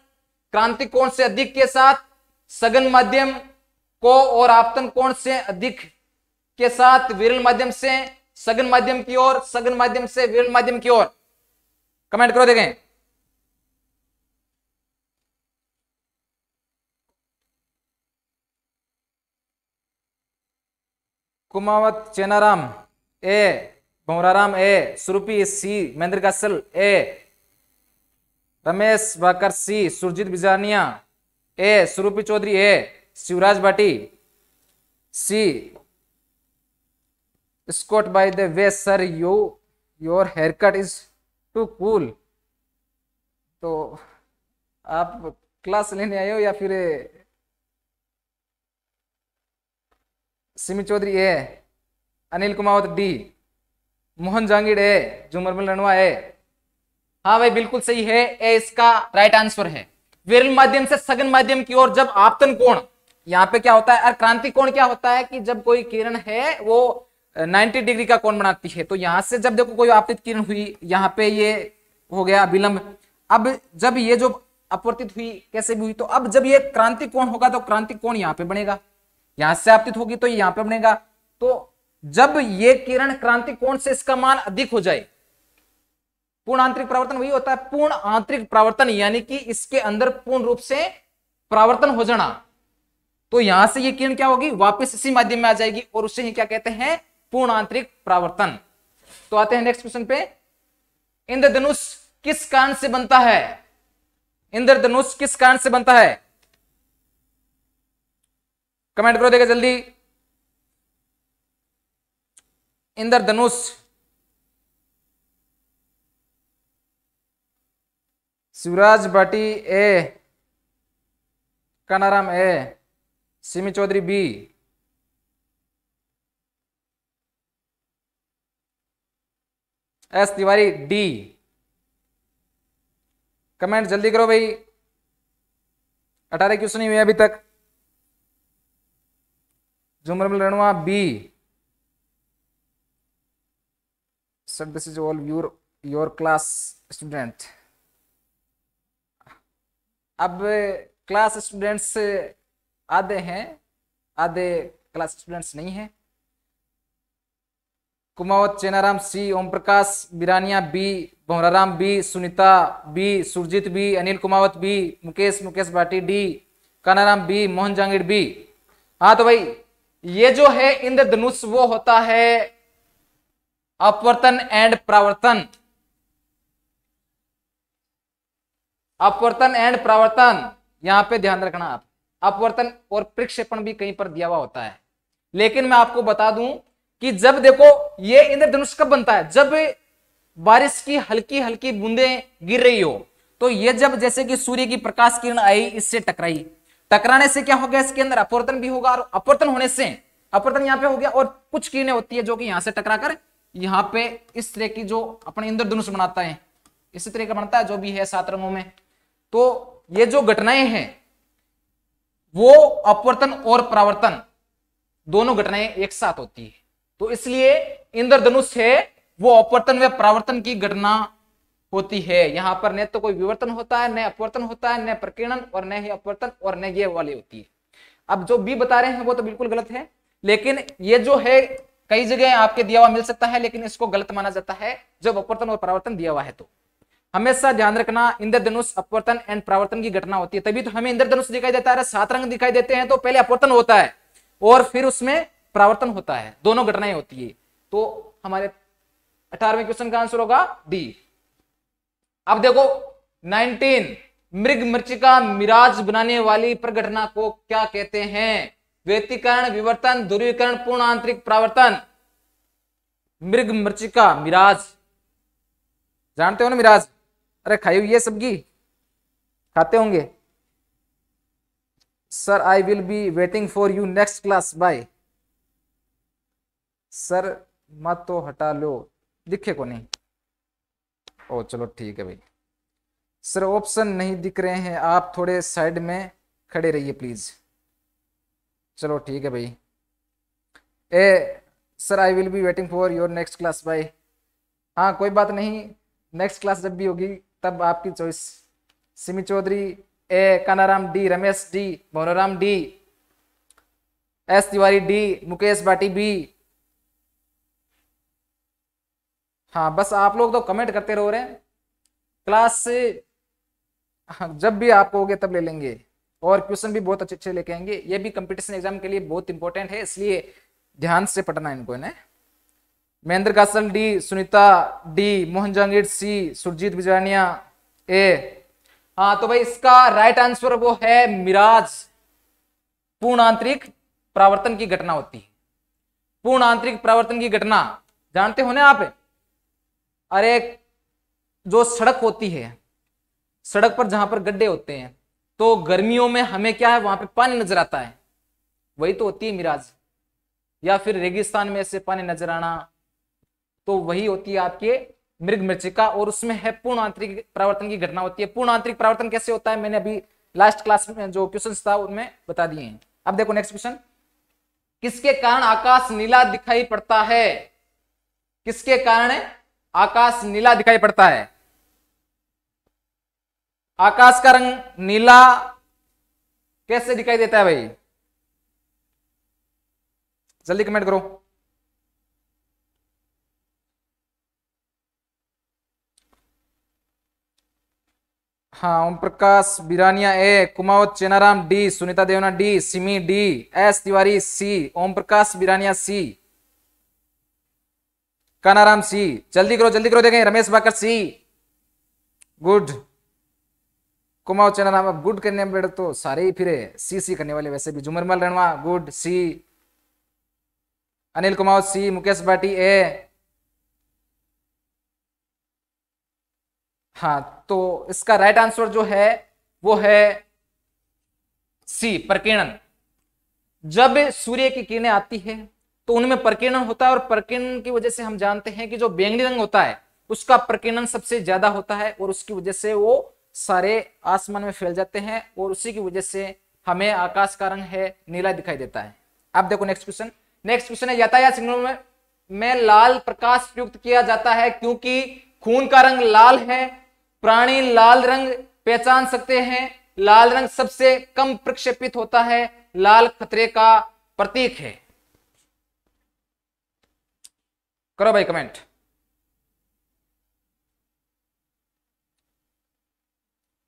क्रांति कोण से अधिक के साथ, सघन माध्यम को और आपतन कोण से अधिक के साथ, विरल माध्यम से सघन माध्यम की ओर, सघन माध्यम से विरल माध्यम की ओर। कमेंट करो, देखें। Kumawat, Chenaram. A Bhauraram A, Surupi C, Mahendra Kasal A, Ramesh Bakar C, Surjit Bijania A, Surupi Chaudhary A, Shivraj Bhati C, Scott by the way, sir, you, your hair cut is too cool. तो आप class लेने आए हो या फिर Simi Chaudhary A? Anil Kumawat D. Mohan Jangid A Jumarmal Ranwa A. हाँ भाई, बिल्कुल सही है, ए इसका राइट आंसर है। विरल माध्यम से सघन माध्यम की ओर जब आपतन कोण, यहाँ पे क्या होता है, और क्रांति कोण क्या होता है कि जब कोई किरण है, वो 90 डिग्री का कोण बनाती है। तो यहाँ से जब देखो कोई आपतित किरण हुई, यहाँ पे ये हो गया विलंब। अब जब ये जो अपवर्तित हुई, कैसे भी हुई तो अब जब ये क्रांति कोण होगा तो क्रांति कोण यहाँ पे बनेगा। यहाँ से आपतित होगी तो यहाँ पे बनेगा। तो जब ये किरण क्रांति कोण से इसका मान अधिक हो जाए? पूर्ण आंतरिक प्रावर्तन वही होता है। पूर्ण आंतरिक प्रावर्तन यानी कि इसके अंदर पूर्ण रूप से प्रावर्तन हो जाना। तो यहाँ से ये किरण क्या होगी? वापस इसी माध्यम में आ जाएगी और उसे ही क्या कहते हैं? पूर्ण आंतरिक प्रावर्तन। तो आते हैं नेक्स्ट क्वेश्चन पे। इंद्रधनुष किस कारण से बनता है? इंद्रधनुष किस कारण से बनता है? कमेंट करो देगा जल्दी। इंद्रधनुष Shivraj Bhati A Kanaram A Simi Chaudhary B S Tiwari D comment जल्दी करो भाई। अठारह क्वेश्चन नहीं हुए अभी तक। Jumarmal Ranwa B sir this is all your your class student अब क्लास स्टूडेंट्स आधे हैं, आधे क्लास स्टूडेंट्स नहीं हैं। Kumawat Chenaram, C. Om Prakash Birania, B. Bhauraram B. Sunita, B. Surjit, B. Anil Kumawat, B. Mukesh Mukesh Bhati, D. Kanaram, B. Mohan Jangir B. हाँ तो भाई, ये जो है इंद्रधनुष, वो होता है अपवर्तन एंड प्रावर्तन। अपवर्तन एंड प्रावर्तन। यहाँ पे ध्यान रखना आप। अपवर्तन और प्रक्षेपण भी कहीं पर दिया हुआ होता है। लेकिन मैं आपको बता दूँ कि जब देखो, ये इंद्रधनुष कब बनता है? जब बारिश की हल्की हल्की बूंदे गिर रही हो तो ये जब जैसे कि सूर्य की प्रकाश किरण आई, इससे टकराई। टकराने से क्या हो गया इसके अंदर? अपवर्तन भी होगा और अपवर्तन होने से, अपवर्तन यहाँ पे हो गया और कुछ किरणें होती है जो कि यहाँ से टकरा कर यहाँ पे इस तरह की जो अपने इंद्रधनुष बनाता है, इसी तरह का बनता है जो भी है सात रंगों में। तो ये जो घटनाएँ हैं, वो अपवर्तन और प्रावर्तन दोनों घटनाएँ एक साथ होती है। तो इसलिए इंद्रधनुष है, वो अपवर्तन व प्रावर्तन की घटना होती है। यहाँ पर न तो कोई विवर्तन होता है, न अपवर्तन होता है, न प्रकीर्णन और न ही अपवर्तन और न ये वाली होती है। अब जो बी बता रहे हैं वो तो बिल्कुल गलत है, लेकिन ये जो है कई जगह आपके दिया हुआ मिल सकता है, लेकिन इसको गलत माना जाता है। जब अपवर्तन और प्रावर्तन दिया हुआ है तो। हमेशा ध्यान रखना, इंद्रधनुष अपवर्तन एंड प्रावर्तन की घटना होती है, तभी तो हमें इंद्रधनुष दिखाई देता है। सात रंग दिखाई देते हैं तो पहले अपवर्तन होता है, और फिर उसमें प्रावर्तन होता है। दोनों घटनाएँ होती है। तो हमारे अठारहवें क्वेश्चन का आंसर होगा डी। अब देखो 19 मृग मृचिका मिराज बनाने वाली प्रघटना को क्या कहते हैं? व्यतिकरण विवर्तन ध्रुवीकरण पूर्ण आंतरिक प्रावर्तन। मृग, मृचिका, मिराज। जानते हो ना मिराज? अरे खाई हुई है सबकी। खाते होंगे। Sir I will be waiting for you next class bye sir मत तो हटा लो। दिखे को नहीं? ओ, चलो ठीक है भाई। सर ऑप्शन नहीं दिख रहे हैं। आप थोड़े साइड में खड़े रहिए प्लीज़ चलो ठीक है भाई। ए sir I will be waiting for your next class bye हाँ कोई बात नहीं। नेक्स्ट क्लास जब भी होगी तब आपकी choice Simi Chaudhary A Kanaram D Ramesh D Bhauraram D S Tiwari D Mukesh Bati B. हाँ बस आप लोग तो कमेंट करते रहो रहे हैं क्लास से हाँ, जब भी आप कहोगे तब ले लेंगे। और क्वेश्चन भी बहुत अच्छे अच्छे लेके आएँगे। ये भी कंपटीशन एग्ज़ाम के लिए बहुत इंपॉर्टेंट है, इसलिए ध्यान से पढ़ना इनको इन्हें। Mahendra Kasal, D Sunita, D Mohan Jahangir, C Surjit Bijania, A. हाँ तो भाई इसका राइट आंसर वो है मिराज। पूर्ण आंतरिक प्रावर्तन की घटना होती। है पूर्ण आंतरिक प्रावर्तन की घटना, जानते हो ना आप? अरे, जो सड़क होती है, सड़क पर जहाँ पर गड्ढे होते हैं तो गर्मियों में हमें क्या है? वहाँ पे पानी नज़र आता है। वही तो होती है मिराज। या फिर रेगिस्तान में ऐसे पानी नज़र आना तो वही होती है आपके मृग मृचिका और उसमें है पूर्ण आंतरिक परिवर्तन की घटना होती है। पूर्ण आंतरिक परिवर्तन कैसे होता है? मैंने अभी लास्ट क्लास में जो क्वेश्चन था उनमें बता दिए हैं। अब देखो नेक्स्ट क्वेश्चन किसके कारण आकाश नीला दिखाई पड़ता है? किसके कारण आकाश नीला दिखाई पड़ता है? आकाश का रंग नीला कैसे दिखाई देता है भाई? जल्दी कमेंट करो। हाँ Om Prakash, Birania A Kumawat Chenaram D, Sunita Devna D, Simi D, S Tiwari C, Om Prakash, Birania C, Kanaram C. जल्दी करो जल्दी करो, देखें, रमेश बाकर सी। गुड। कुमाव चेनाराम अब गुड करने में तो सारे ही फिरे सी सी करने वाले वैसे भी। Jumarmal Ranwa good C Anil Kumar C Mukesh Bhati A हाँ तो इसका राइट आंसर जो है, वो है सी प्रकीर्णन। जब सूर्य की किरणें आती है तो उनमें प्रकीर्णन होता है और प्रकीर्णन की वजह से हम जानते हैं कि जो बैंगनी रंग होता है, उसका प्रकीर्णन सबसे ज़्यादा होता है और उसकी वजह से वो सारे आसमान में फैल जाते हैं और उसी की वजह से हमें आकाश का रंग है नीला दिखाई देता है। अब देखो नेक्स्ट क्वेश्चन नेक्स्ट क्वेश्चन है यातायात सिग्नल में, में लाल प्रकाश प्रयुक्त किया जाता है क्योंकि खून का रंग लाल है प्राणी लाल रंग पहचान सकते हैं लाल रंग सबसे कम प्रक्षेपित होता है लाल खतरे का प्रतीक है। करो भाई comment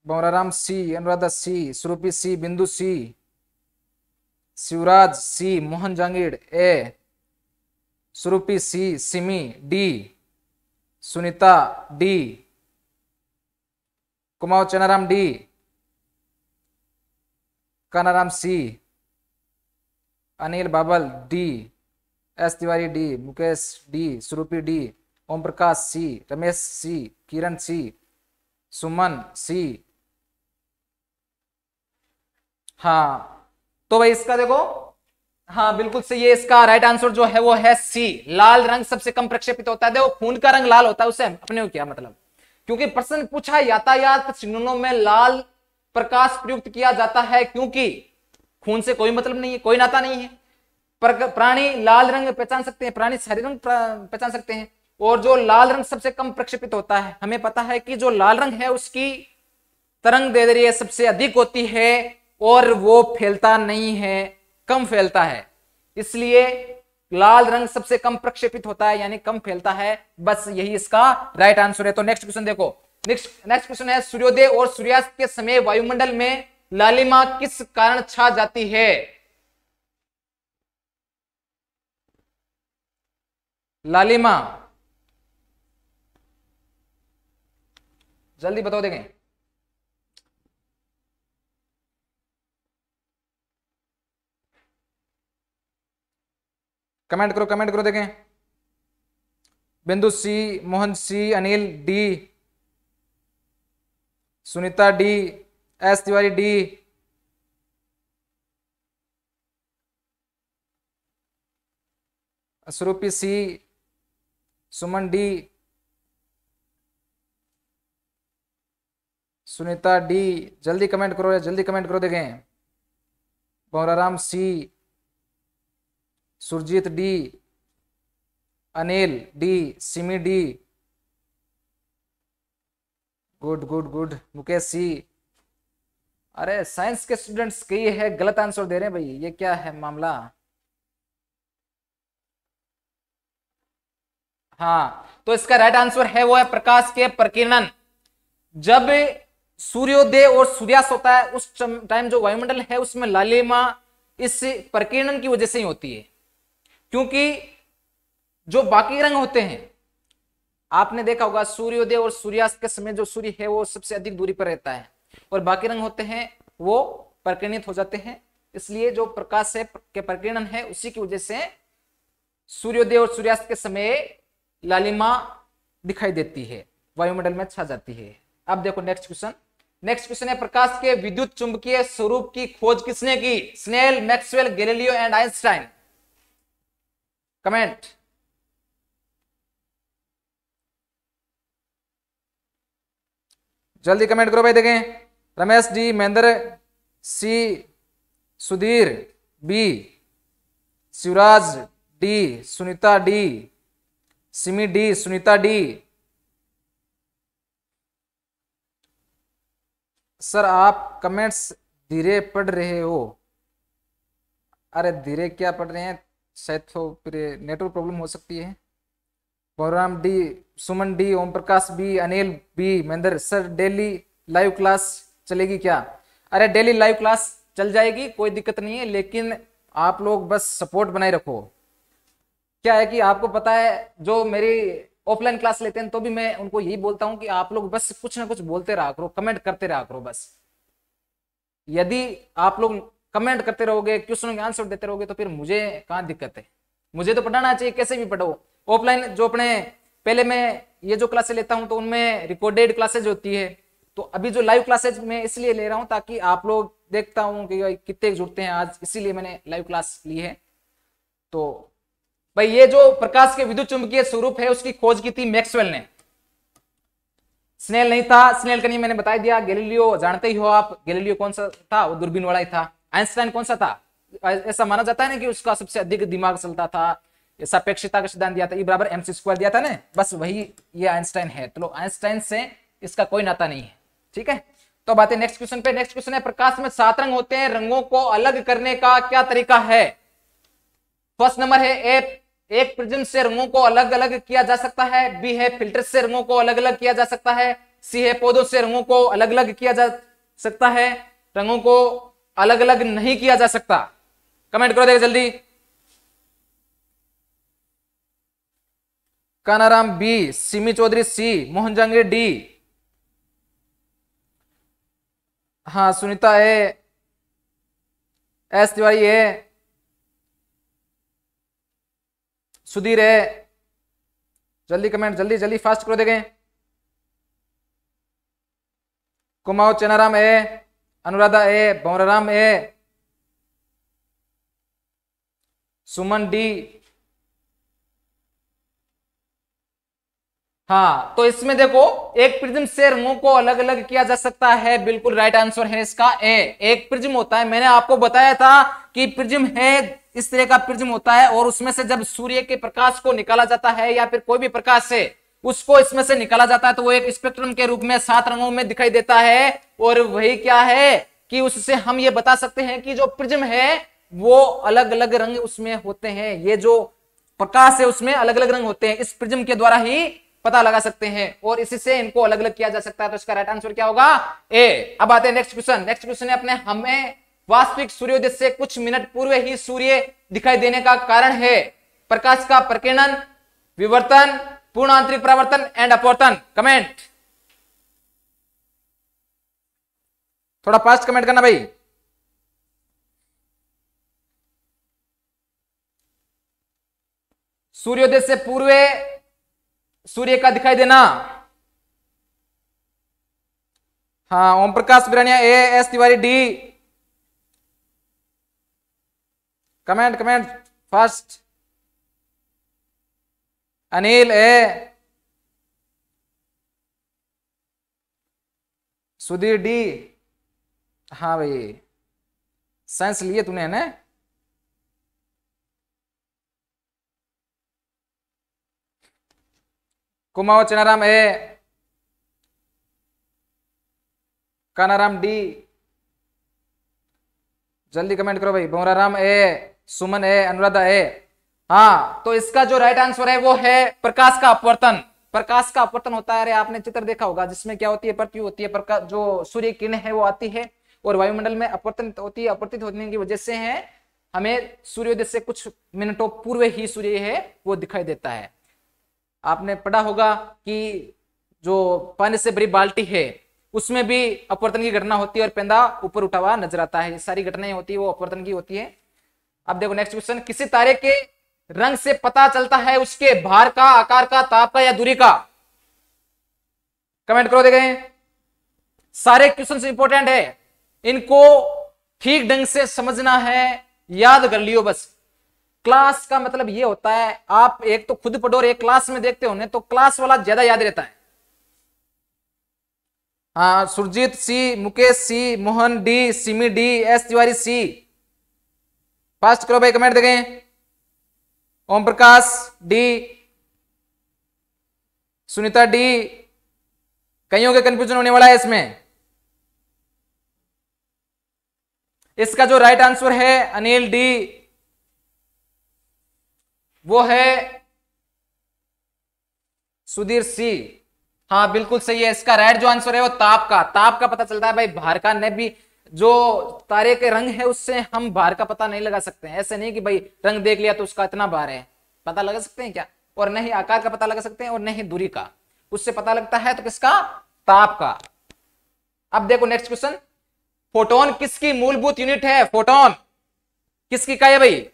बौराराम C, Anuradha C Swarupi C, बिंदु सी, शिवराज सी, Mohan Jangir A Swarupi C, Simi, D, Sunita, D Kumar Chanaram, D, Kanaram C, Anil Babal, D, S Tiwari, D, Mukesh, D Swarupi D Om Prakash C, Ramesh C, Kiran C, Suman C हाँ तो भाई इसका देखो हाँ बिल्कुल सही है इसका राइट आंसर जो है वो है सी लाल रंग सबसे कम प्रक्षेपित होता है। देखो, खून का रंग लाल होता है उससे अपने को क्या मतलब? क्योंकि प्रश्न पूछा यातायात चिन्हों में लाल प्रकाश प्रयुक्त किया जाता है क्योंकि खून से कोई मतलब नहीं है, कोई नाता नहीं है। प्राणी लाल रंग पहचान सकते हैं, प्राणी सारे रंग पहचान सकते हैं। और जो लाल रंग सबसे कम प्रक्षेपित होता है, हमें पता है कि जो लाल रंग है, उसकी तरंग दैर्ध्य सबसे अधिक होती है। और वो फैलता नहीं है, कम फैलता है। इसलिए लाल रंग सबसे कम प्रक्षेपित होता है, यानी कम फैलता है। बस यही इसका राइट आंसर है। तो नेक्स्ट क्वेश्चन देखो। नेक्स्ट नेक्स्ट क्वेश्चन है, सूर्योदय और सूर्यास्त के समय वायुमंडल में लालिमा किस कारण छा जाती है? लालिमा। जल्दी बताओ देखें। कमेंट करो कमेंट करो, देखें। Bindu C, Mohan C, Anil, D. Sunita, D. S, Tiwari, D. Swarupi, C. Suman, D. Sunita, D. जल्दी कमेंट करो, जल्दी कमेंट करो, देखें। Bauraram, C. Surjit D, Anil D, Simi D, good good good, Mukesh C. अरे, science के students कई है गलत आंसर दे रहे हैं भाई, ये क्या है मामला? हाँ तो इसका राइट आंसर है, वो है प्रकाश के प्रकीर्णन। जब सूर्योदय और सूर्यास्त होता है, उस टाइम जो वायुमंडल है, उसमें लालिमा इस प्रकीर्णन की वजह से ही होती है। क्योंकि जो बाकी रंग होते हैं, आपने देखा होगा सूर्योदय और सूर्यास्त के समय जो सूर्य है वो सबसे अधिक दूरी पर रहता है। और बाकी रंग होते हैं, वो प्रकीर्णित हो जाते हैं। इसलिए जो प्रकाश है, के प्रकीर्णन है, उसी की वजह से सूर्योदय और सूर्यास्त के समय लालिमा दिखाई देती है, वायुमंडल में छा जाती है। अब देखो नेक्स्ट क्वेश्चन नेक्स्ट क्वेश्चन है, प्रकाश के विद्युत चुंबकीय स्वरूप की खोज किसने की? Snell Maxwell Galileo and Einstein comment जल्दी कमेंट करो भाई, देखें। Ramesh D Mahendra C Sudhir B Shivraj D Sunita D Simi D Sunita D sir, आप कमेंट्स धीरे पढ़ रहे हो। अरे, धीरे क्या पढ़ रहे हैं? शायद तो फिर नेटवर्क प्रॉब्लम हो सकती है। Balram D, Suman D, Om Prakash B, Anil B, Mahendra, sir, daily live class चलेगी क्या? अरे डेली लाइव क्लास चल जाएगी, कोई दिक्कत नहीं है, लेकिन आप लोग बस सपोर्ट बनाए रखो। क्या है कि आपको पता है, जो मेरी ऑफलाइन क्लास लेते हैं तो भी मैं उनको यही बोलता हूँ कि आप लोग बस कुछ ना कुछ बोलते रहा करो, कमेंट करते रहा करो बस। यदि आप लोग कमेंट करते रहोगे, क्वेश्चन के आंसर देते रहोगे तो फिर मुझे कहाँ दिक्कत है? मुझे तो पढ़ाना चाहिए, कैसे भी पढ़ो। ऑफलाइन जो अपने, पहले मैं ये जो क्लासेस लेता हूँ तो उनमें रिकॉर्डेड क्लासेज होती है। तो अभी जो लाइव क्लासेज मैं इसलिए ले रहा हूँ, ताकि आप लोग देखता हूँ कि कितने जुड़ते हैं आज। इसीलिए मैंने लाइव क्लास ली है। तो भाई ये जो प्रकाश के विद्युत चुंबकीय स्वरूप है, उसकी खोज की थी मैक्सवेल ने। स्नेल नहीं था। स्नेल का नहीं मैंने बता दिया। गैलीलियो, जानते ही हो आप, गैलीलियो कौन सा था? वो दूरबीन वाला ही था। आइंस्टाइन कौन सा था? ऐसा माना जाता है ना कि उसका सबसे अधिक दिमाग चलता था सापेक्षता का सिद्धांत दिया था, ई बराबर एम स्क्वायर दिया था ना, बस वही ये आइंस्टाइन है। तो आइंस्टाइन से इसका कोई नाता नहीं है, ठीक है? तो बात नेक्स्ट क्वेश्चन पे नेक्स्ट क्वेश्चन है, प्रकाश में सात रंग होते हैं, रंगों को अलग करने का क्या तरीका है? फ़र्स्ट नंबर है ए एक प्रिज्म से रंगों को अलग अलग किया जा सकता है बी है फ़िल्टर से रंगों को अलग अलग किया जा सकता है सी है पौधों से रंगों को अलग अलग किया जा सकता है, रंगों को अलग अलग नहीं किया जा सकता। कमेंट करो देखो जल्दी। Kanaram B, Simi Chaudhary C Mohan Jange D. हाँ Sunita A, S Tiwari A, Sudhir है जल्दी कमेंट, जल्दी जल्दी, फास्ट करो देखें। Kumao Chanaram A. Anuradha A Bhauraram A, Suman D. हाँ तो इसमें देखो, एक प्रिज्म से रंगों को अलग अलग किया जा सकता है। बिल्कुल राइट आंसर है इसका ए। एक प्रिज्म होता है। मैंने आपको बताया था कि प्रिज्म है, इस तरह का प्रिज्म होता है और उसमें से जब सूर्य के प्रकाश को निकाला जाता है या फिर कोई भी प्रकाश से उसको इसमें से निकाला जाता है तो वो एक स्पेक्ट्रम के रूप में सात रंगों में दिखाई देता है। और वही क्या है कि उससे हम ये बता सकते हैं कि जो प्रिज्म है, वो अलग अलग रंग उसमें होते हैं। ये जो प्रकाश है, उसमें अलग अलग रंग होते हैं। इस प्रिज्म के द्वारा ही पता लगा सकते हैं। और इसी से इनको अलग अलग किया जा सकता है। तो इसका राइट आंसर क्या होगा? ए अब आते हैं नेक्स्ट क्वेश्चन नेक्स्ट क्वेश्चन है अपने हमें वास्तविक सूर्योदय से कुछ मिनट पूर्व ही सूर्य दिखाई देने का कारण है। प्रकाश का प्रकीर्णन, विवर्तन पूर्ण आंतरिक परावर्तन एंड अपवर्तन. कमेंट थोड़ा फास्ट कमेंट करना भाई. सूर्योदय से पूर्व सूर्य का दिखाई देना. हाँ Om Prakash Birania A, S, Tiwari, D. Comment comment first Anil, A. Sudhir D. हाँ भाई, साइंस लिए तूने, है ना? कुमाओ चनाराम, ए। कानाराम, डी। जल्दी कमेंट करो भाई। बोराराम ए। सुमन, ए। अनुराधा, ए। हाँ तो इसका जो राइट आंसर है वो है प्रकाश का अपवर्तन। प्रकाश का अपवर्तन होता है, अरे आपने चित्र देखा होगा, जिसमें क्या होती है पृथ्वी होती है प्रकाश जो सूर्य किरण है वो आती है और वायुमंडल में अपवर्तन होती है, अपवर्तित होने की वजह से है, हमें सूर्योदय से कुछ मिनटों पूर्व ही सूर्य है, वो दिखाई देता है। आपने पढ़ा होगा कि जो पानी से भरी बाल्टी है, उसमें भी अपवर्तन की घटना होती है और पेंदा ऊपर उठा हुआ नज़र आता है। सारी घटनाएँ होती है, वो अपवर्तन की होती है। अब देखो नेक्स्ट क्वेश्चन किसी तारे के रंग से पता चलता है उसके भार का, आकार का, ताप का या दूरी का। कमेंट करो देखें। सारे क्वेश्चन इंपॉर्टेंट है। इनको ठीक ढंग से समझना है, याद कर लियो बस। क्लास का मतलब ये होता है, आप एक तो खुद पढ़ो और एक क्लास में देखते हो तो क्लास वाला ज़्यादा याद रहता है। हाँ Surjit C, Mukesh C, Mohan D, Simi D, S Tiwari C. Fast करो भाई, कमेंट देखें। ओम प्रकाश, डी। सुनीता, डी। कईयों के कंफ्यूजन होने वाला है इसमें। इसका जो राइट आंसर है, अनिल, डी, वो है सुधीर सी। हाँ बिल्कुल सही है, इसका राइट जो आंसर है वो ताप का। ताप का पता चलता है, भाई भार का ने भी जो तारे के रंग है, उससे हम भार का पता नहीं लगा सकते हैं। ऐसे नहीं कि भाई रंग देख लिया तो उसका इतना भार है। पता लगा सकते हैं क्या? और नहीं आकार का पता लगा सकते हैं और नहीं दूरी का। उससे पता लगता है तो किसका? ताप का। अब देखो नेक्स्ट क्वेश्चन फोटोन किसकी मूलभूत यूनिट है? फोटोन। किसकी का है भाई?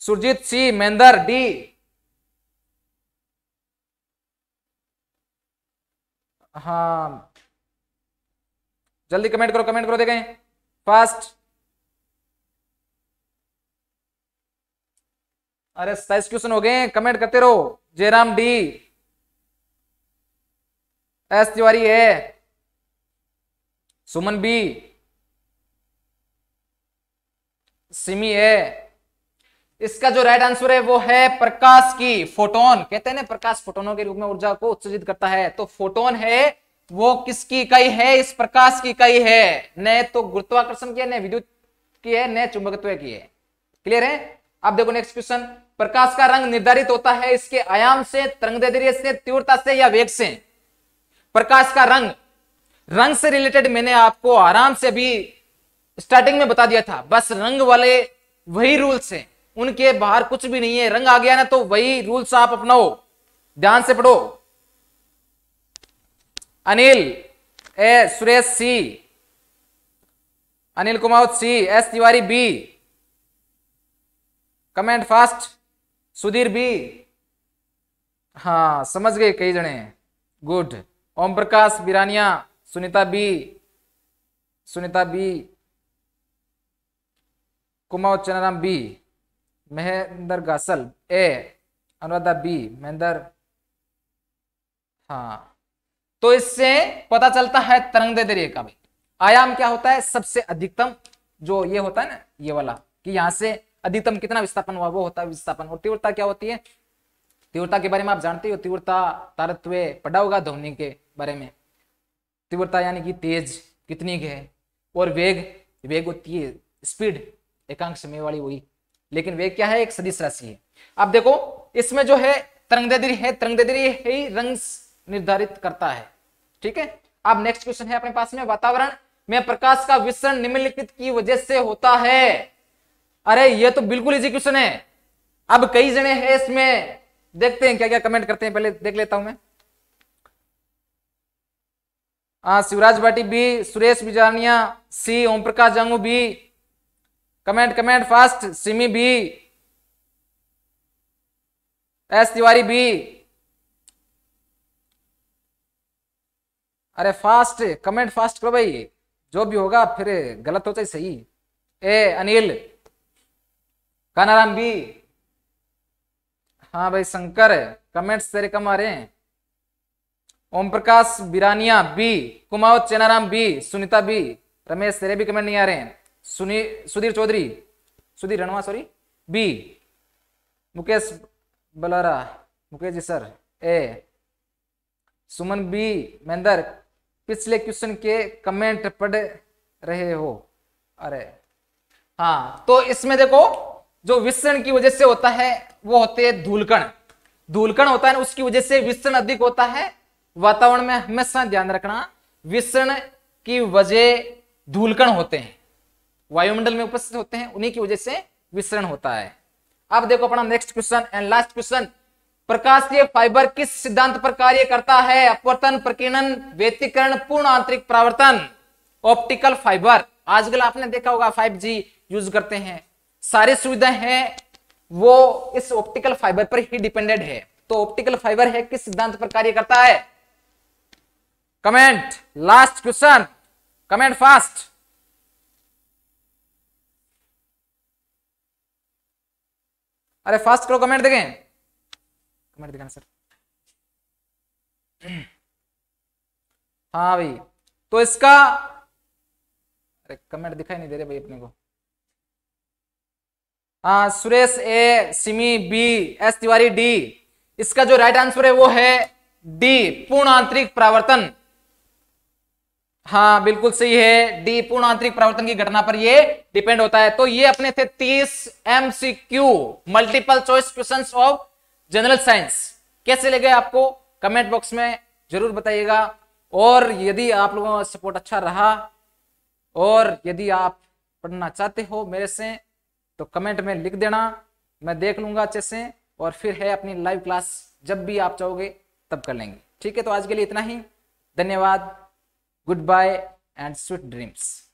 Surjit C Mendar, D. हाँ। जल्दी कमेंट करो कमेंट करो, देखें। फास्ट अरे साइज़ क्वेश्चन हो गए। कमेंट करते रहो। जयराम डी। एस तिवारी है। सुमन बी। सिमी है। इसका जो राइट आंसर है, वो है प्रकाश की फोटोन कहते हैं ना, प्रकाश फोटोनों के रूप में ऊर्जा को उत्सर्जित करता है। तो फोटोन है वो किसकी इकाई है? इस प्रकाश की इकाई है। न तो गुरुत्वाकर्षण की है, न विद्युत की है, न चुंबकत्व की है। क्लियर है? अब देखो नेक्स्ट क्वेश्चन प्रकाश का रंग निर्धारित होता है इसके आयाम से तरंग से, तीव्रता से या वेग से? प्रकाश का रंग। रंग से रिलेटेड मैंने आपको आराम से अभी स्टार्टिंग में बता दिया था। बस रंग वाले वही रूल्स हैं। उनके बाहर कुछ भी नहीं है। रंग आ गया ना तो वही रूल्स आप अपनाओ। ध्यान से पढ़ो। Anil, A, Suresh C. Anil Kumar C, S Tiwari B. Comment fast, Sudhir B. हाँ समझ गए कई जने। Good. Om Prakash, Birania, Sunita B. Sunita B. Kumar Chanaram B. Mahendra Gasal, A. Anuradha B. Mahendra. हाँ। तो इससे पता चलता है तरंग दरिए का भी आयाम क्या होता है? सबसे अधिकतम जो ये होता है ना, ये वाला, कि यहाँ से अधिकतम कितना विस्थापन हुआ, वो होता है विस्थापन। और तीव्रता क्या होती है? तीव्रता के बारे में आप जानते हो तीव्रता तारत्व पढ़ा होगा ध्वनि के बारे में। तीव्रता यानी कि तेज, कितनी है? और वेग वेग होती है, स्पीड एकांक समय वाली वही। लेकिन वेग क्या है? एक सदिश राशि है। अब देखो, इसमें जो है तरंगदैर्घ्य है तरंगदैर्घ्य ही रंग निर्धारित करता है। ठीक है? अब नेक्स्ट क्वेश्चन है अपने पास में, वातावरण में प्रकाश का विसरण निम्नलिखित की वजह से होता है। अरे, ये तो बिल्कुल इजी क्वेश्चन है। अब कई जने हैं इसमें। देखते हैं क्या क्या कमेंट करते हैं, पहले देख लेता हूँ मैं। हाँ Shivraj Bhati B Suresh Bijania, C Om Prakash Jangu B comment comment fast Simi B S Tiwari B अरे फास्ट कमेंट फास्ट करो भाई। जो भी होगा, फिर गलत हो चाहे सही। ए, अनिल। कानाराम बी। हाँ भाई, शंकर कमेंट्स तेरे कम आ रहे हैं। Om Prakash Birania B. Kumawat Chenaram B. Sunita B. Ramesh, तेरे भी कमेंट नहीं आ रहे हैं। Suni, Sudhir Chaudhary. Sudhir Ranwa sorry B. Mukesh Balara. Mukesh ji sir A. Suman B. Mahendar. पिछले क्वेश्चन के कमेंट पढ़ रहे हो। अरे हाँ तो इसमें देखो, जो विस्तरण की वजह से होता है, वो होते हैं धूलकण। धूलकण होता है उसकी वजह से विस्तरण अधिक होता है। वातावरण में हमेशा ध्यान रखना विस्तरण की वजह धूलकण होते हैं। वायुमंडल में उपस्थित होते हैं, उन्हीं की वजह से विसरण होता है। अब देखो अपना next question and last question प्रकाशीय फाइबर किस सिद्धांत पर कार्य करता है? अपवर्तन, प्रकीर्णन, व्यतिकरण, पूर्ण आंतरिक प्रावर्तन, ऑप्टिकल फाइबर। आजकल आपने देखा होगा 5G यूज़ करते हैं। सारी सुविधाएँ हैं, वो इस ऑप्टिकल फाइबर पर ही डिपेंडेड है। तो ऑप्टिकल फाइबर है, किस सिद्धांत पर कार्य करता है? Comment, last question. Comment fast. अरे फास्ट करो, कमेंट देखें। कमेंट दिखाना सर हाँ भाई तो इसका अरे कमेंट दिखाई नहीं दे रहे भाई अपने को। हाँ Suresh A, Simi B, S Tiwari D. इसका जो राइट आंसर है वो है डी पूर्ण आंतरिक प्रावर्तन। हाँ बिल्कुल सही है। डी पूर्ण आंतरिक प्रावर्तन की घटना पर ये डिपेंड होता है। तो ये अपने थे 30 MCQ multiple choice questions of general science. कैसे लगे आपको? कमेंट बॉक्स में ज़रूर बताइएगा। और यदि आप लोगों का सपोर्ट अच्छा रहा, और यदि आप पढ़ना चाहते हो मेरे से तो कमेंट में लिख देना, मैं देख लूँगा अच्छे से, और फिर है अपनी लाइव क्लास जब भी आप चाहोगे तब कर लेंगे। ठीक है तो आज के लिए इतना ही। धन्यवाद। Good bye and sweet dreams